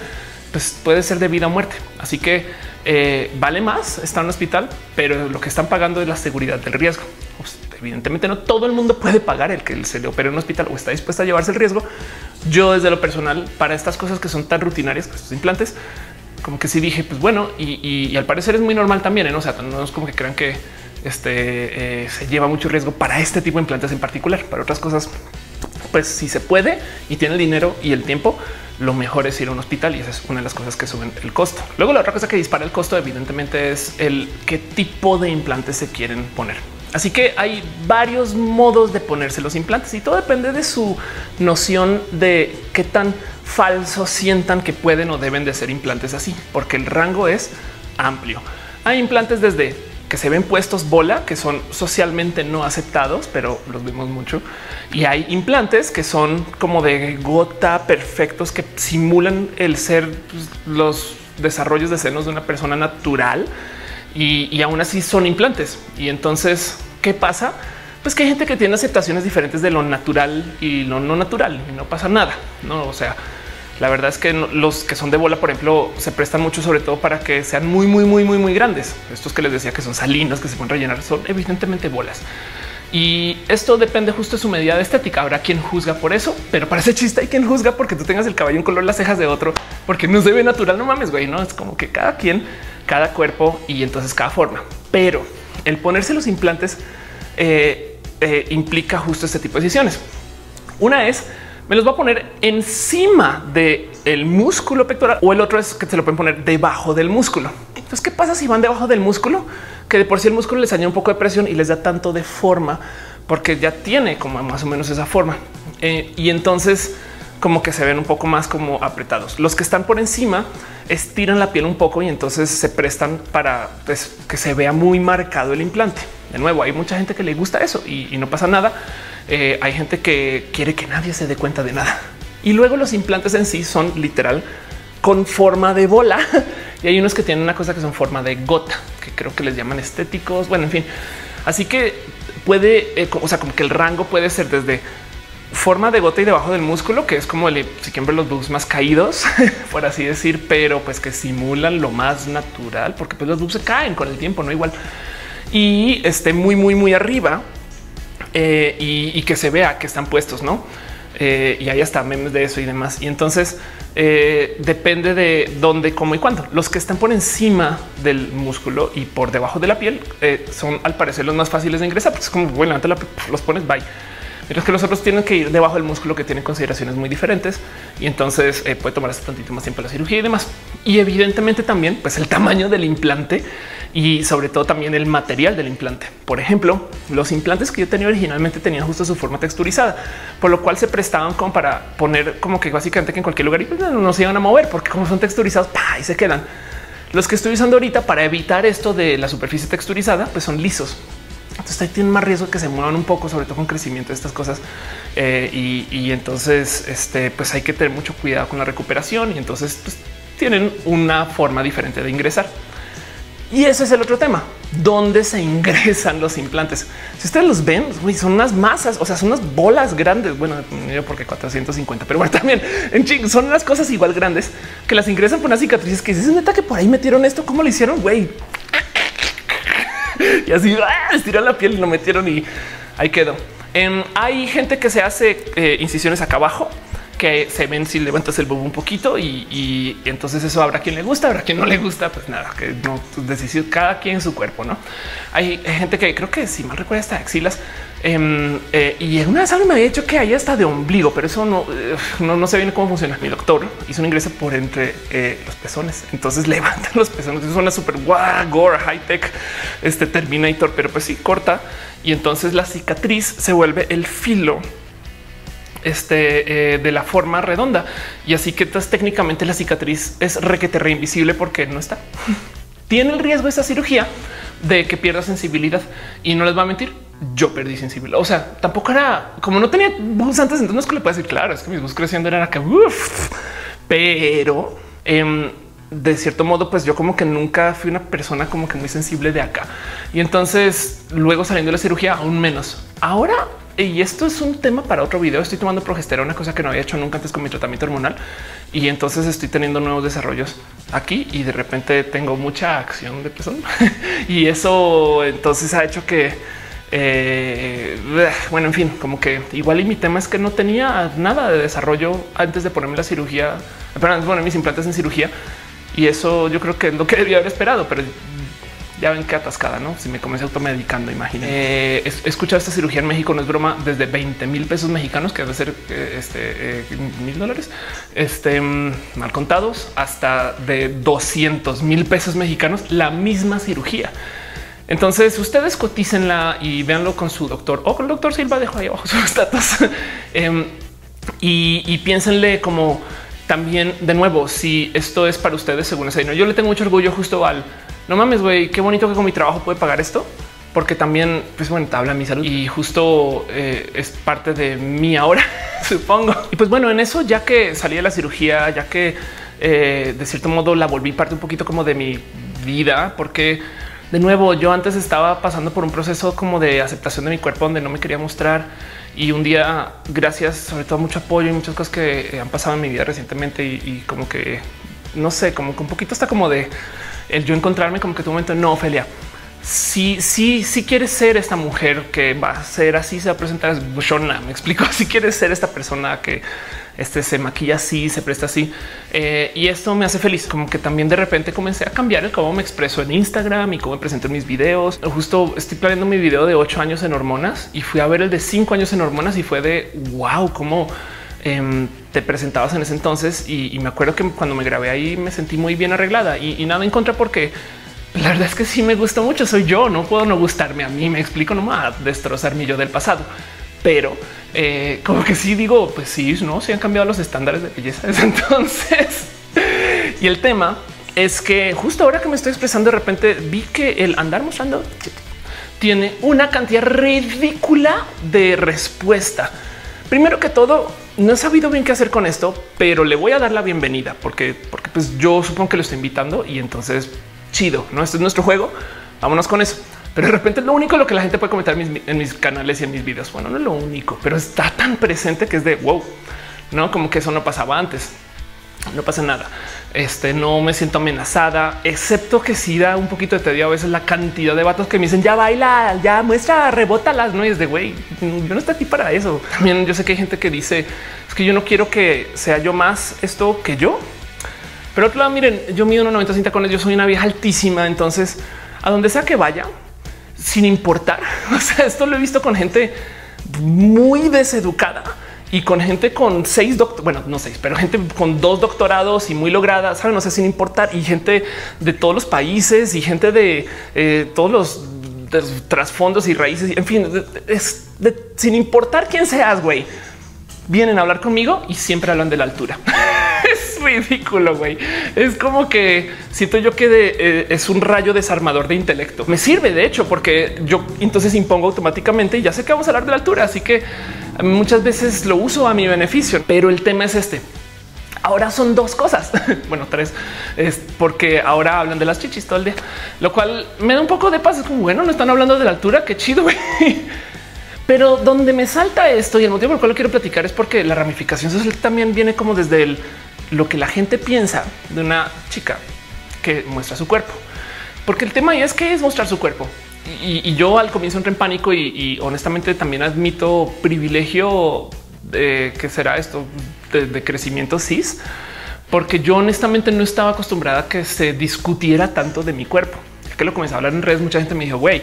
pues puede ser de vida o muerte. Así que eh, vale más estar en un hospital, pero lo que están pagando es la seguridad del riesgo. Pues, evidentemente no todo el mundo puede pagar el que se le opere en un hospital o está dispuesto a llevarse el riesgo. Yo desde lo personal, para estas cosas que son tan rutinarias, que estos implantes, como que sí dije, pues bueno, y, al parecer es muy normal también, ¿eh? o sea, no es como que crean que este eh, se lleva mucho riesgo para este tipo de implantes en particular. Para otras cosas, pues si se puede y tiene el dinero y el tiempo, lo mejor es ir a un hospital y esa es una de las cosas que suben el costo. Luego la otra cosa que dispara el costo evidentemente es el qué tipo de implantes se quieren poner. Así que hay varios modos de ponerse los implantes y todo depende de su noción de qué tan falso sientan que pueden o deben de ser implantes así, porque el rango es amplio. Hay implantes desde que se ven puestos bola, que son socialmente no aceptados, pero los vemos mucho. Y hay implantes que son como de gota perfectos que simulan el ser pues, los desarrollos de senos de una persona natural y, aún así son implantes. Y entonces, ¿qué pasa? Pues que hay gente que tiene aceptaciones diferentes de lo natural y lo no natural y no pasa nada. No, o sea, la verdad es que los que son de bola, por ejemplo, se prestan mucho, sobre todo para que sean muy, muy, muy, muy, muy grandes. Estos que les decía que son salinos, que se pueden rellenar, son evidentemente bolas. Y esto depende justo de su medida de estética. Habrá quien juzga por eso, pero para ese chiste hay quien juzga porque tú tengas el cabello un color, las cejas de otro, porque no se ve natural. No mames, güey. No es como que cada quien, cada cuerpo y entonces cada forma. Pero el ponerse los implantes eh, eh, implica justo este tipo de decisiones. Una es me los va a poner encima del el músculo pectoral o el otro es que se lo pueden poner debajo del músculo. Entonces, ¿qué pasa si van debajo del músculo? Que de por sí el músculo les añade un poco de presión y les da tanto de forma porque ya tiene como más o menos esa forma. Eh, y entonces como que se ven un poco más como apretados. Los que están por encima estiran la piel un poco y entonces se prestan para pues, que se vea muy marcado el implante. De nuevo, hay mucha gente que le gusta eso y no pasa nada eh, hay gente que quiere que nadie se dé cuenta de nada. Y luego los implantes en sí son literal con forma de bola y hay unos que tienen una cosa que son forma de gota, que creo que les llaman estéticos. Bueno, en fin, así que puede, eh, o sea, como que el rango puede ser desde forma de gota y debajo del músculo, que es como el, si quieren ver los boobs más caídos, por así decir, pero pues que simulan lo más natural, porque pues los boobs se caen con el tiempo, no igual. Y esté muy, muy, muy arriba, eh, y, que se vea que están puestos, no? Eh, y ahí está memes de eso y demás. Y entonces eh, depende de dónde, cómo y cuándo. Los que están por encima del músculo y por debajo de la piel son al parecer los más fáciles de ingresar. Pues como bueno, la, los pones bye. Mientras que los otros tienen que ir debajo del músculo que tienen consideraciones muy diferentes y entonces puede tomar hasta tantito más tiempo la cirugía y demás. Y evidentemente también pues el tamaño del implante y sobre todo también el material del implante. Por ejemplo, los implantes que yo tenía originalmente tenían justo su forma texturizada, por lo cual se prestaban como para poner como que básicamente que en cualquier lugar y pues no se iban a mover porque como son texturizados y se quedan. Los que estoy usando ahorita para evitar esto de la superficie texturizada, pues son lisos. Entonces ahí tienen más riesgo que se muevan un poco, sobre todo con crecimiento de estas cosas. Eh, y, entonces, este, pues hay que tener mucho cuidado con la recuperación y entonces pues, tienen una forma diferente de ingresar. Y ese es el otro tema. dónde se ingresan los implantes. Si ustedes los ven, son unas masas, o sea, son unas bolas grandes. Bueno, porque 450, pero bueno, también en ching, son unas cosas igual grandes que las ingresan por unas cicatrices que dices neta que por ahí metieron esto. ¿Cómo lo hicieron? Güey. Y así ¡ah! la piel y lo metieron y ahí quedó. Em, hay gente que se hace eh, incisiones acá abajo que se ven si levantas el bobo un poquito y, entonces eso habrá quien le gusta, habrá quien no le gusta, pues nada, que no decisión, cada quien su cuerpo, no hay gente que creo que si mal recuerda está axilas em, eh, y una vez me había dicho que ahí está de ombligo, pero eso no, eh, no, no sé bien cómo funciona. Mi doctor hizo un ingreso por entre eh, los pezones, entonces levantan los pezones. Es una súper wow, gore, high tech, este Terminator, pero pues sí corta y entonces la cicatriz se vuelve el filo este, eh, de la forma redonda. Y así que entonces técnicamente la cicatriz es requete re invisible porque no está. Tiene el riesgo esa cirugía de que pierda sensibilidad y no les va a mentir. Yo perdí sensibilidad. O sea, tampoco era como no tenía bus antes. Entonces no es que le pueda decir claro, es que mis bus creciendo era que pero em, de cierto modo, pues yo como que nunca fui una persona como que muy sensible de acá. Y entonces luego saliendo de la cirugía aún menos. Ahora y esto es un tema para otro video. Estoy tomando progesterona, cosa que no había hecho nunca antes con mi tratamiento hormonal. Y entonces estoy teniendo nuevos desarrollos aquí y de repente tengo mucha acción de pezón. y eso entonces ha hecho que, eh, bueno, en fin, como que igual y mi tema es que no tenía nada de desarrollo antes de ponerme la cirugía, pero poner mis implantes en cirugía. Y eso yo creo que es lo que debía haber esperado, pero ya ven qué atascada, no? Si me comencé automedicando, imaginen. Eh, escuchar esta cirugía en México no es broma desde 20 mil pesos mexicanos, que debe ser eh, este eh, mil dólares, este mm, mal contados, hasta de 200 mil pesos mexicanos, la misma cirugía. Entonces ustedes cotícenla y véanlo con su doctor o con el doctor Silva. Dejo ahí abajo sus datos em, y, y piénsenle como también de nuevo, si esto es para ustedes según ese no, yo le tengo mucho orgullo justo al no mames, güey, qué bonito que con mi trabajo puede pagar esto, porque también, pues bueno, habla mi salud y justo eh, es parte de mí ahora, supongo. Y pues bueno, en eso, ya que salí de la cirugía, ya que eh, de cierto modo la volví parte un poquito como de mi vida, porque de nuevo yo antes estaba pasando por un proceso como de aceptación de mi cuerpo donde no me quería mostrar y un día gracias sobre todo mucho apoyo y muchas cosas que han pasado en mi vida recientemente y, y como que no sé, como que un poquito está como de el yo encontrarme como que tu momento no, Ophelia. Si, si, si quieres ser esta mujer que va a ser así, se va a presentar es buchona. Me explico. Si quieres ser esta persona que este se maquilla así, se presta así. Eh, y esto me hace feliz. Como que también de repente comencé a cambiar el cómo me expreso en Instagram y cómo me presento en mis videos. Justo estoy planeando mi video de ocho años en hormonas y fui a ver el de cinco años en hormonas y fue de wow, cómo Em, te presentabas en ese entonces y, me acuerdo que cuando me grabé ahí me sentí muy bien arreglada y, nada en contra porque la verdad es que sí me gusta mucho. Soy yo, no puedo no gustarme a mí. Me explico, no a destrozar mi yo del pasado, pero eh, como que sí digo, pues sí, no se han cambiado los estándares de belleza desde entonces. y el tema es que justo ahora que me estoy expresando, de repente vi que el andar mostrando tiene una cantidad ridícula de respuesta. Primero que todo, no he sabido bien qué hacer con esto, pero le voy a dar la bienvenida porque, porque pues yo supongo que lo estoy invitando y entonces chido. No, este es nuestro juego. Vámonos con eso. Pero de repente lo único lo que la gente puede comentar en mis, canales y en mis videos. Bueno, no es lo único, pero está tan presente que es de wow, no como que eso no pasaba antes no pasa nada. Este no me siento amenazada, excepto que si da un poquito de tedio a veces la cantidad de vatos que me dicen ya baila, ya muestra, rebota las no de güey. Yo no estoy aquí para eso. También yo sé que hay gente que dice es que yo no quiero que sea yo más esto que yo. Pero otro lado, miren, yo mido 1,90 con él, yo soy una vieja altísima. Entonces, a donde sea que vaya, sin importar. Esto lo he visto con gente muy deseducada y con gente con seis doctorados, bueno, no seis, pero gente con dos doctorados y muy lograda, saben, no sé, sin importar, y gente de todos los países y gente de eh, todos los, trasfondos y raíces, en fin, es sin importar quién seas, güey, vienen a hablar conmigo y siempre hablan de la altura. es ridículo, güey. Es como que siento yo que eh, es un rayo desarmador de intelecto. Me sirve, de hecho, porque yo entonces impongo automáticamente y ya sé que vamos a hablar de la altura, así que muchas veces lo uso a mi beneficio, pero el tema es este. Ahora son dos cosas. bueno, tres es porque ahora hablan de las chichis todo el día, lo cual me da un poco de paz. Es como bueno, no están hablando de la altura. Qué chido. Pero donde me salta esto y el motivo por el cual lo quiero platicar es porque la ramificación social también viene como desde el, lo que la gente piensa de una chica que muestra su cuerpo. Porque el tema es que es mostrar su cuerpo. Y, yo al comienzo entré en pánico y, honestamente también admito privilegio de que será esto de, crecimiento cis, porque yo honestamente no estaba acostumbrada a que se discutiera tanto de mi cuerpo. que lo comencé a hablar en redes, mucha gente me dijo, güey,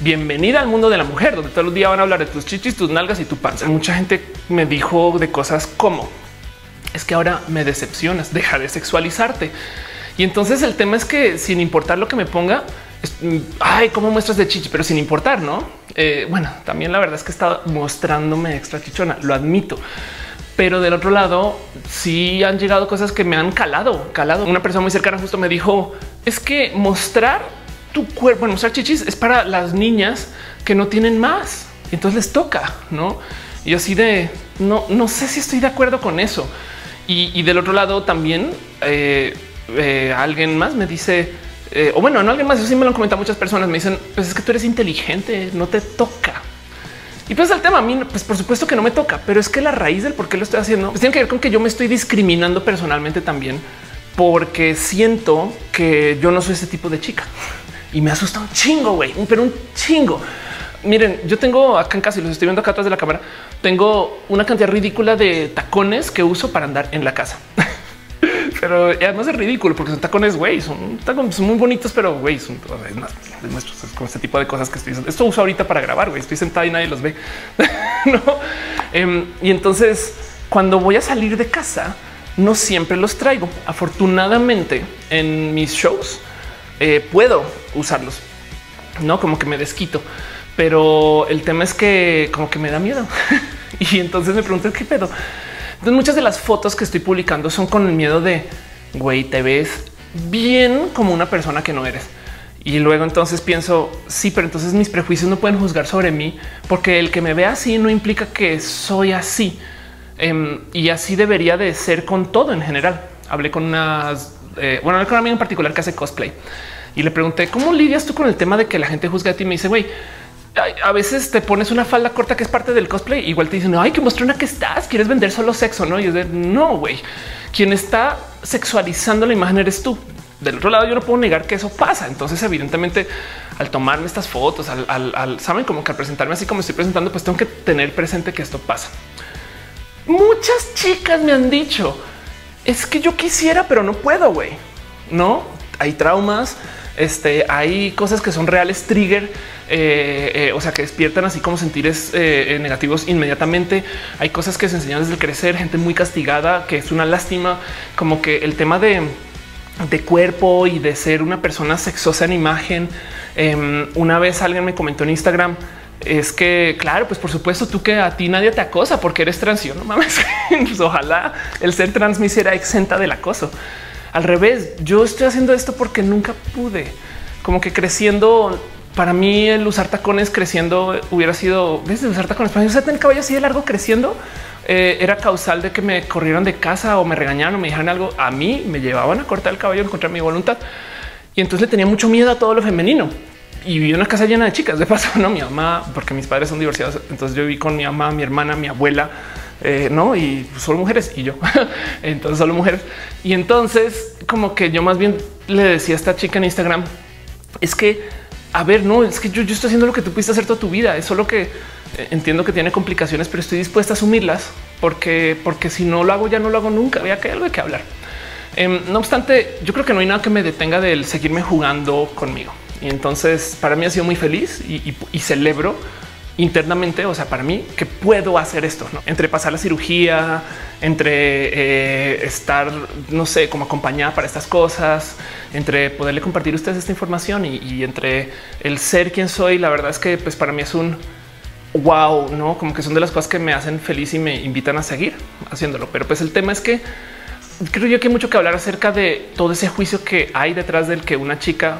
bienvenida al mundo de la mujer, donde todos los días van a hablar de tus chichis, tus nalgas y tu panza. Mucha gente me dijo de cosas como es que ahora me decepcionas, deja de sexualizarte. Y entonces el tema es que sin importar lo que me ponga, ay, cómo muestras de chichi, pero sin importar, no? Eh, bueno, también la verdad es que estado mostrándome extra chichona, lo admito. Pero del otro lado, sí han llegado cosas que me han calado, calado. Una persona muy cercana justo me dijo, es que mostrar tu cuerpo, bueno, mostrar chichis es para las niñas que no tienen más. Entonces les toca, ¿no? Y así de, no, no sé si estoy de acuerdo con eso. Y, del otro lado también eh, eh, alguien más me dice, eh, o bueno, no alguien más, eso sí me lo han comentado muchas personas, me dicen, pues es que tú eres inteligente, no te toca. Y pues el tema a mí, pues por supuesto que no me toca, pero es que la raíz del por qué lo estoy haciendo pues tiene que ver con que yo me estoy discriminando personalmente también porque siento que yo no soy ese tipo de chica y me asusta un chingo, güey, pero un chingo. Miren, yo tengo acá en casa y los estoy viendo acá atrás de la cámara. Tengo una cantidad ridícula de tacones que uso para andar en la casa. pero además es ridículo porque son tacones, güey, son, tacones, muy bonitos, pero güey, son es más, es como este tipo de cosas que estoy Esto uso ahorita para grabar, güey, estoy sentada y nadie los ve. no? Em, y entonces cuando voy a salir de casa, no siempre los traigo. Afortunadamente en mis shows eh, puedo usarlos, no como que me desquito, pero el tema es que como que me da miedo. y entonces me pregunté qué pedo. Entonces muchas de las fotos que estoy publicando son con el miedo de güey, te ves bien como una persona que no eres. Y luego entonces pienso, sí, pero entonces mis prejuicios no pueden juzgar sobre mí porque el que me vea así no implica que soy así. Em, y así debería de ser con todo en general. Hablé con unas, eh, bueno, con una amiga en particular que hace cosplay y le pregunté cómo lidias tú con el tema de que la gente juzga a ti. Me dice, güey, a veces te pones una falda corta que es parte del cosplay. Igual te dicen, hay que mostrar una que estás, quieres vender solo sexo, no? Y es de no, güey. Quien está sexualizando la imagen eres tú. Del otro lado, yo no puedo negar que eso pasa. Entonces, evidentemente, al tomarme estas fotos, al, saben como que al presentarme así como estoy presentando, pues tengo que tener presente que esto pasa. Muchas chicas me han dicho es que yo quisiera, pero no puedo, güey. No hay traumas, este, hay cosas que son reales trigger, eh, eh, o sea, que despiertan así como sentires eh, negativos inmediatamente. Hay cosas que se enseñan desde el crecer, gente muy castigada, que es una lástima, como que el tema de, de cuerpo y de ser una persona sexosa en imagen. Em, una vez alguien me comentó en Instagram, es que, claro, pues por supuesto tú que a ti nadie te acosa porque eres trans. Yo no mames, pues ojalá el ser trans me hiciera exenta del acoso. Al revés, yo estoy haciendo esto porque nunca pude. Como que creciendo, para mí el usar tacones creciendo hubiera sido, desde usar tacones, para mí usar el caballo así de largo creciendo eh, era causal de que me corrieran de casa o me regañaran o me dijeran algo. A mí me llevaban a cortar el cabello en contra de mi voluntad. Y entonces le tenía mucho miedo a todo lo femenino y viví en una casa llena de chicas. De paso, no mi mamá, porque mis padres son divorciados. Entonces yo viví con mi mamá, mi hermana, mi abuela, eh, no, y solo mujeres y yo. entonces solo mujeres. Y entonces como que yo más bien le decía a esta chica en Instagram, es que, a ver, no, es que yo, yo estoy haciendo lo que tú pudiste hacer toda tu vida. Es solo que eh, entiendo que tiene complicaciones, pero estoy dispuesta a asumirlas porque, porque si no lo hago, ya no lo hago nunca. Vea que hay algo de que hablar. Em, no obstante, yo creo que no hay nada que me detenga del seguirme jugando conmigo. Y entonces para mí ha sido muy feliz y celebro internamente, o sea, para mí que puedo hacer esto, ¿no? entre pasar la cirugía, entre eh, estar, no sé, como acompañada para estas cosas, entre poderle compartir a ustedes esta información y, entre el ser quien soy, la verdad es que pues para mí es un wow, no como que son de las cosas que me hacen feliz y me invitan a seguir haciéndolo. Pero pues el tema es que creo yo que hay mucho que hablar acerca de todo ese juicio que hay detrás del que una chica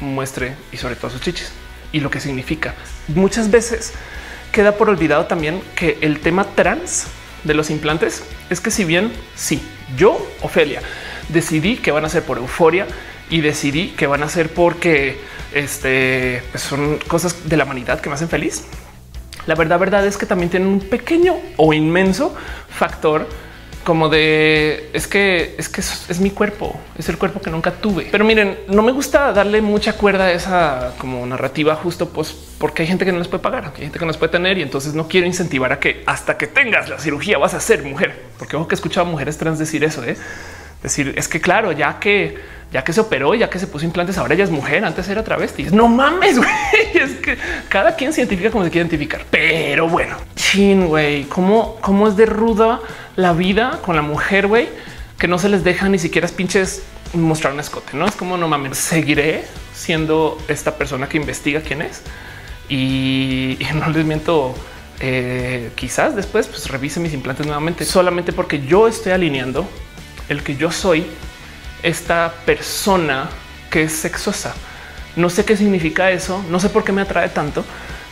muestre y sobre todo sus chichis y lo que significa. Muchas veces queda por olvidado también que el tema trans de los implantes es que si bien sí, yo, Ofelia, decidí que van a ser por euforia y decidí que van a ser porque este pues son cosas de la humanidad que me hacen feliz. La verdad, verdad es que también tienen un pequeño o inmenso factor como de es que es que es, mi cuerpo, es el cuerpo que nunca tuve. Pero miren, no me gusta darle mucha cuerda a esa como narrativa justo pues porque hay gente que no les puede pagar, hay gente que no les puede tener y entonces no quiero incentivar a que hasta que tengas la cirugía vas a ser mujer, porque ojo que he escuchado a mujeres trans decir eso, ¿eh? decir es que claro, ya que ya que se operó, ya que se puso implantes, ahora ella es mujer, antes era travesti. No mames, güey. Es que cada quien se identifica como se quiere identificar. Pero bueno, chin, güey, cómo, cómo es de ruda la vida con la mujer, güey, que no se les deja ni siquiera pinches mostrar un escote. No es como no mames, seguiré siendo esta persona que investiga quién es y, no les miento. Eh, quizás después pues revise mis implantes nuevamente solamente porque yo estoy alineando el que yo soy esta persona que es sexosa. No sé qué significa eso, no sé por qué me atrae tanto.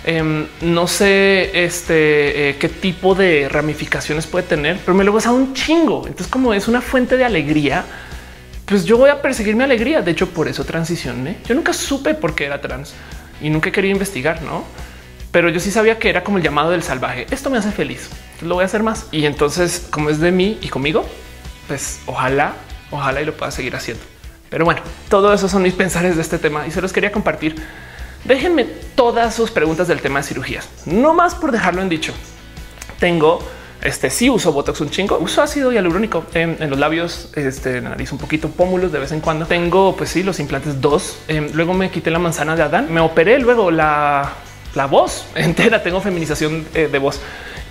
Em, no sé este eh, qué tipo de ramificaciones puede tener, pero me lo a un chingo. Entonces, como es una fuente de alegría, pues yo voy a perseguir mi alegría. De hecho, por eso transicioné. Yo nunca supe por qué era trans y nunca quería investigar, no? Pero yo sí sabía que era como el llamado del salvaje. Esto me hace feliz. lo voy a hacer más. Y entonces, como es de mí y conmigo, pues ojalá Ojalá y lo pueda seguir haciendo. Pero bueno, todo eso son mis pensares de este tema y se los quería compartir. Déjenme todas sus preguntas del tema de cirugías, no más por dejarlo en dicho. Tengo este sí uso Botox un chingo, uso ácido hialurónico en, en los labios, este nariz un poquito, pómulos de vez en cuando. Tengo pues sí los implantes dos. Em, luego me quité la manzana de Adán, me operé luego la, la voz entera. Tengo feminización eh, de voz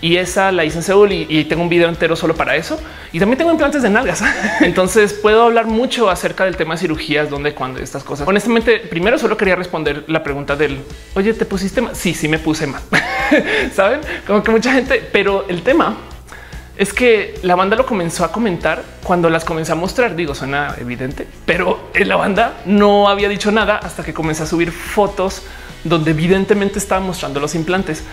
y esa la hice en Seúl y, tengo un video entero solo para eso. Y también tengo implantes de nalgas. Entonces puedo hablar mucho acerca del tema de cirugías, donde, cuando estas cosas. Honestamente, primero solo quería responder la pregunta del oye, te pusiste más. Sí, sí, me puse más. Saben como que mucha gente, pero el tema es que la banda lo comenzó a comentar cuando las comencé a mostrar. Digo, suena evidente, pero la banda no había dicho nada hasta que comencé a subir fotos donde evidentemente estaba mostrando los implantes.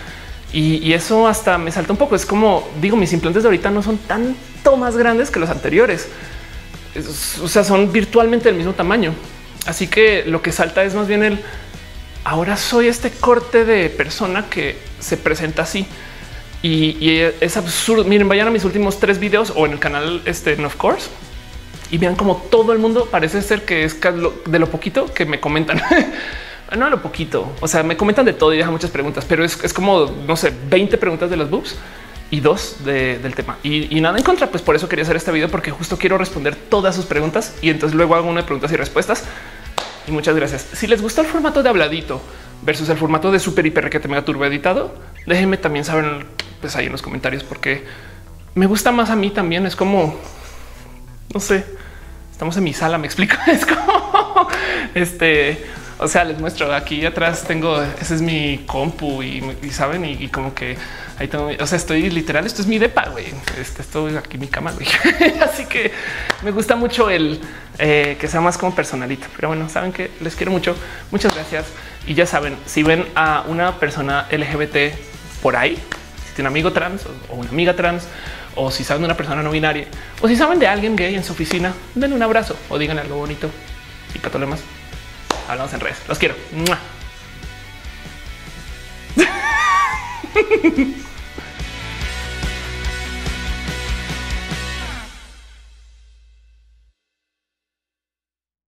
Y, eso hasta me salta un poco. Es como digo, mis implantes de ahorita no son tanto más grandes que los anteriores. o sea, son virtualmente del mismo tamaño. Así que lo que salta es más bien el ahora soy este corte de persona que se presenta así. Y, es absurdo. Miren, vayan a mis últimos tres videos o en el canal este of course y vean como todo el mundo parece ser que es de lo poquito que me comentan. no a lo poquito. O sea, me comentan de todo y dejan muchas preguntas, pero es, como no sé, 20 preguntas de las boobs y dos del tema y, nada en contra. Pues por eso quería hacer este video, porque justo quiero responder todas sus preguntas y entonces luego hago una de preguntas y respuestas. Y muchas gracias. Si les gusta el formato de habladito versus el formato de super hiper que te mega turbo editado, déjenme también saber pues ahí en los comentarios, porque me gusta más a mí también. Es como no sé, estamos en mi sala. Me explico. Es como este o sea, les muestro aquí atrás tengo ese es mi compu y, saben, y, como que ahí tengo, o sea, estoy literal. Esto es mi depa, güey. Este, estoy aquí mi cama, güey. Así que me gusta mucho el eh, que sea más como personalito. Pero bueno, saben que les quiero mucho. Muchas gracias. Y ya saben, si ven a una persona LGBT por ahí, si tiene un amigo trans o una amiga trans, o si saben de una persona no binaria, o si saben de alguien gay en su oficina, denle un abrazo o digan algo bonito y todo. Hablamos en redes. Los quiero.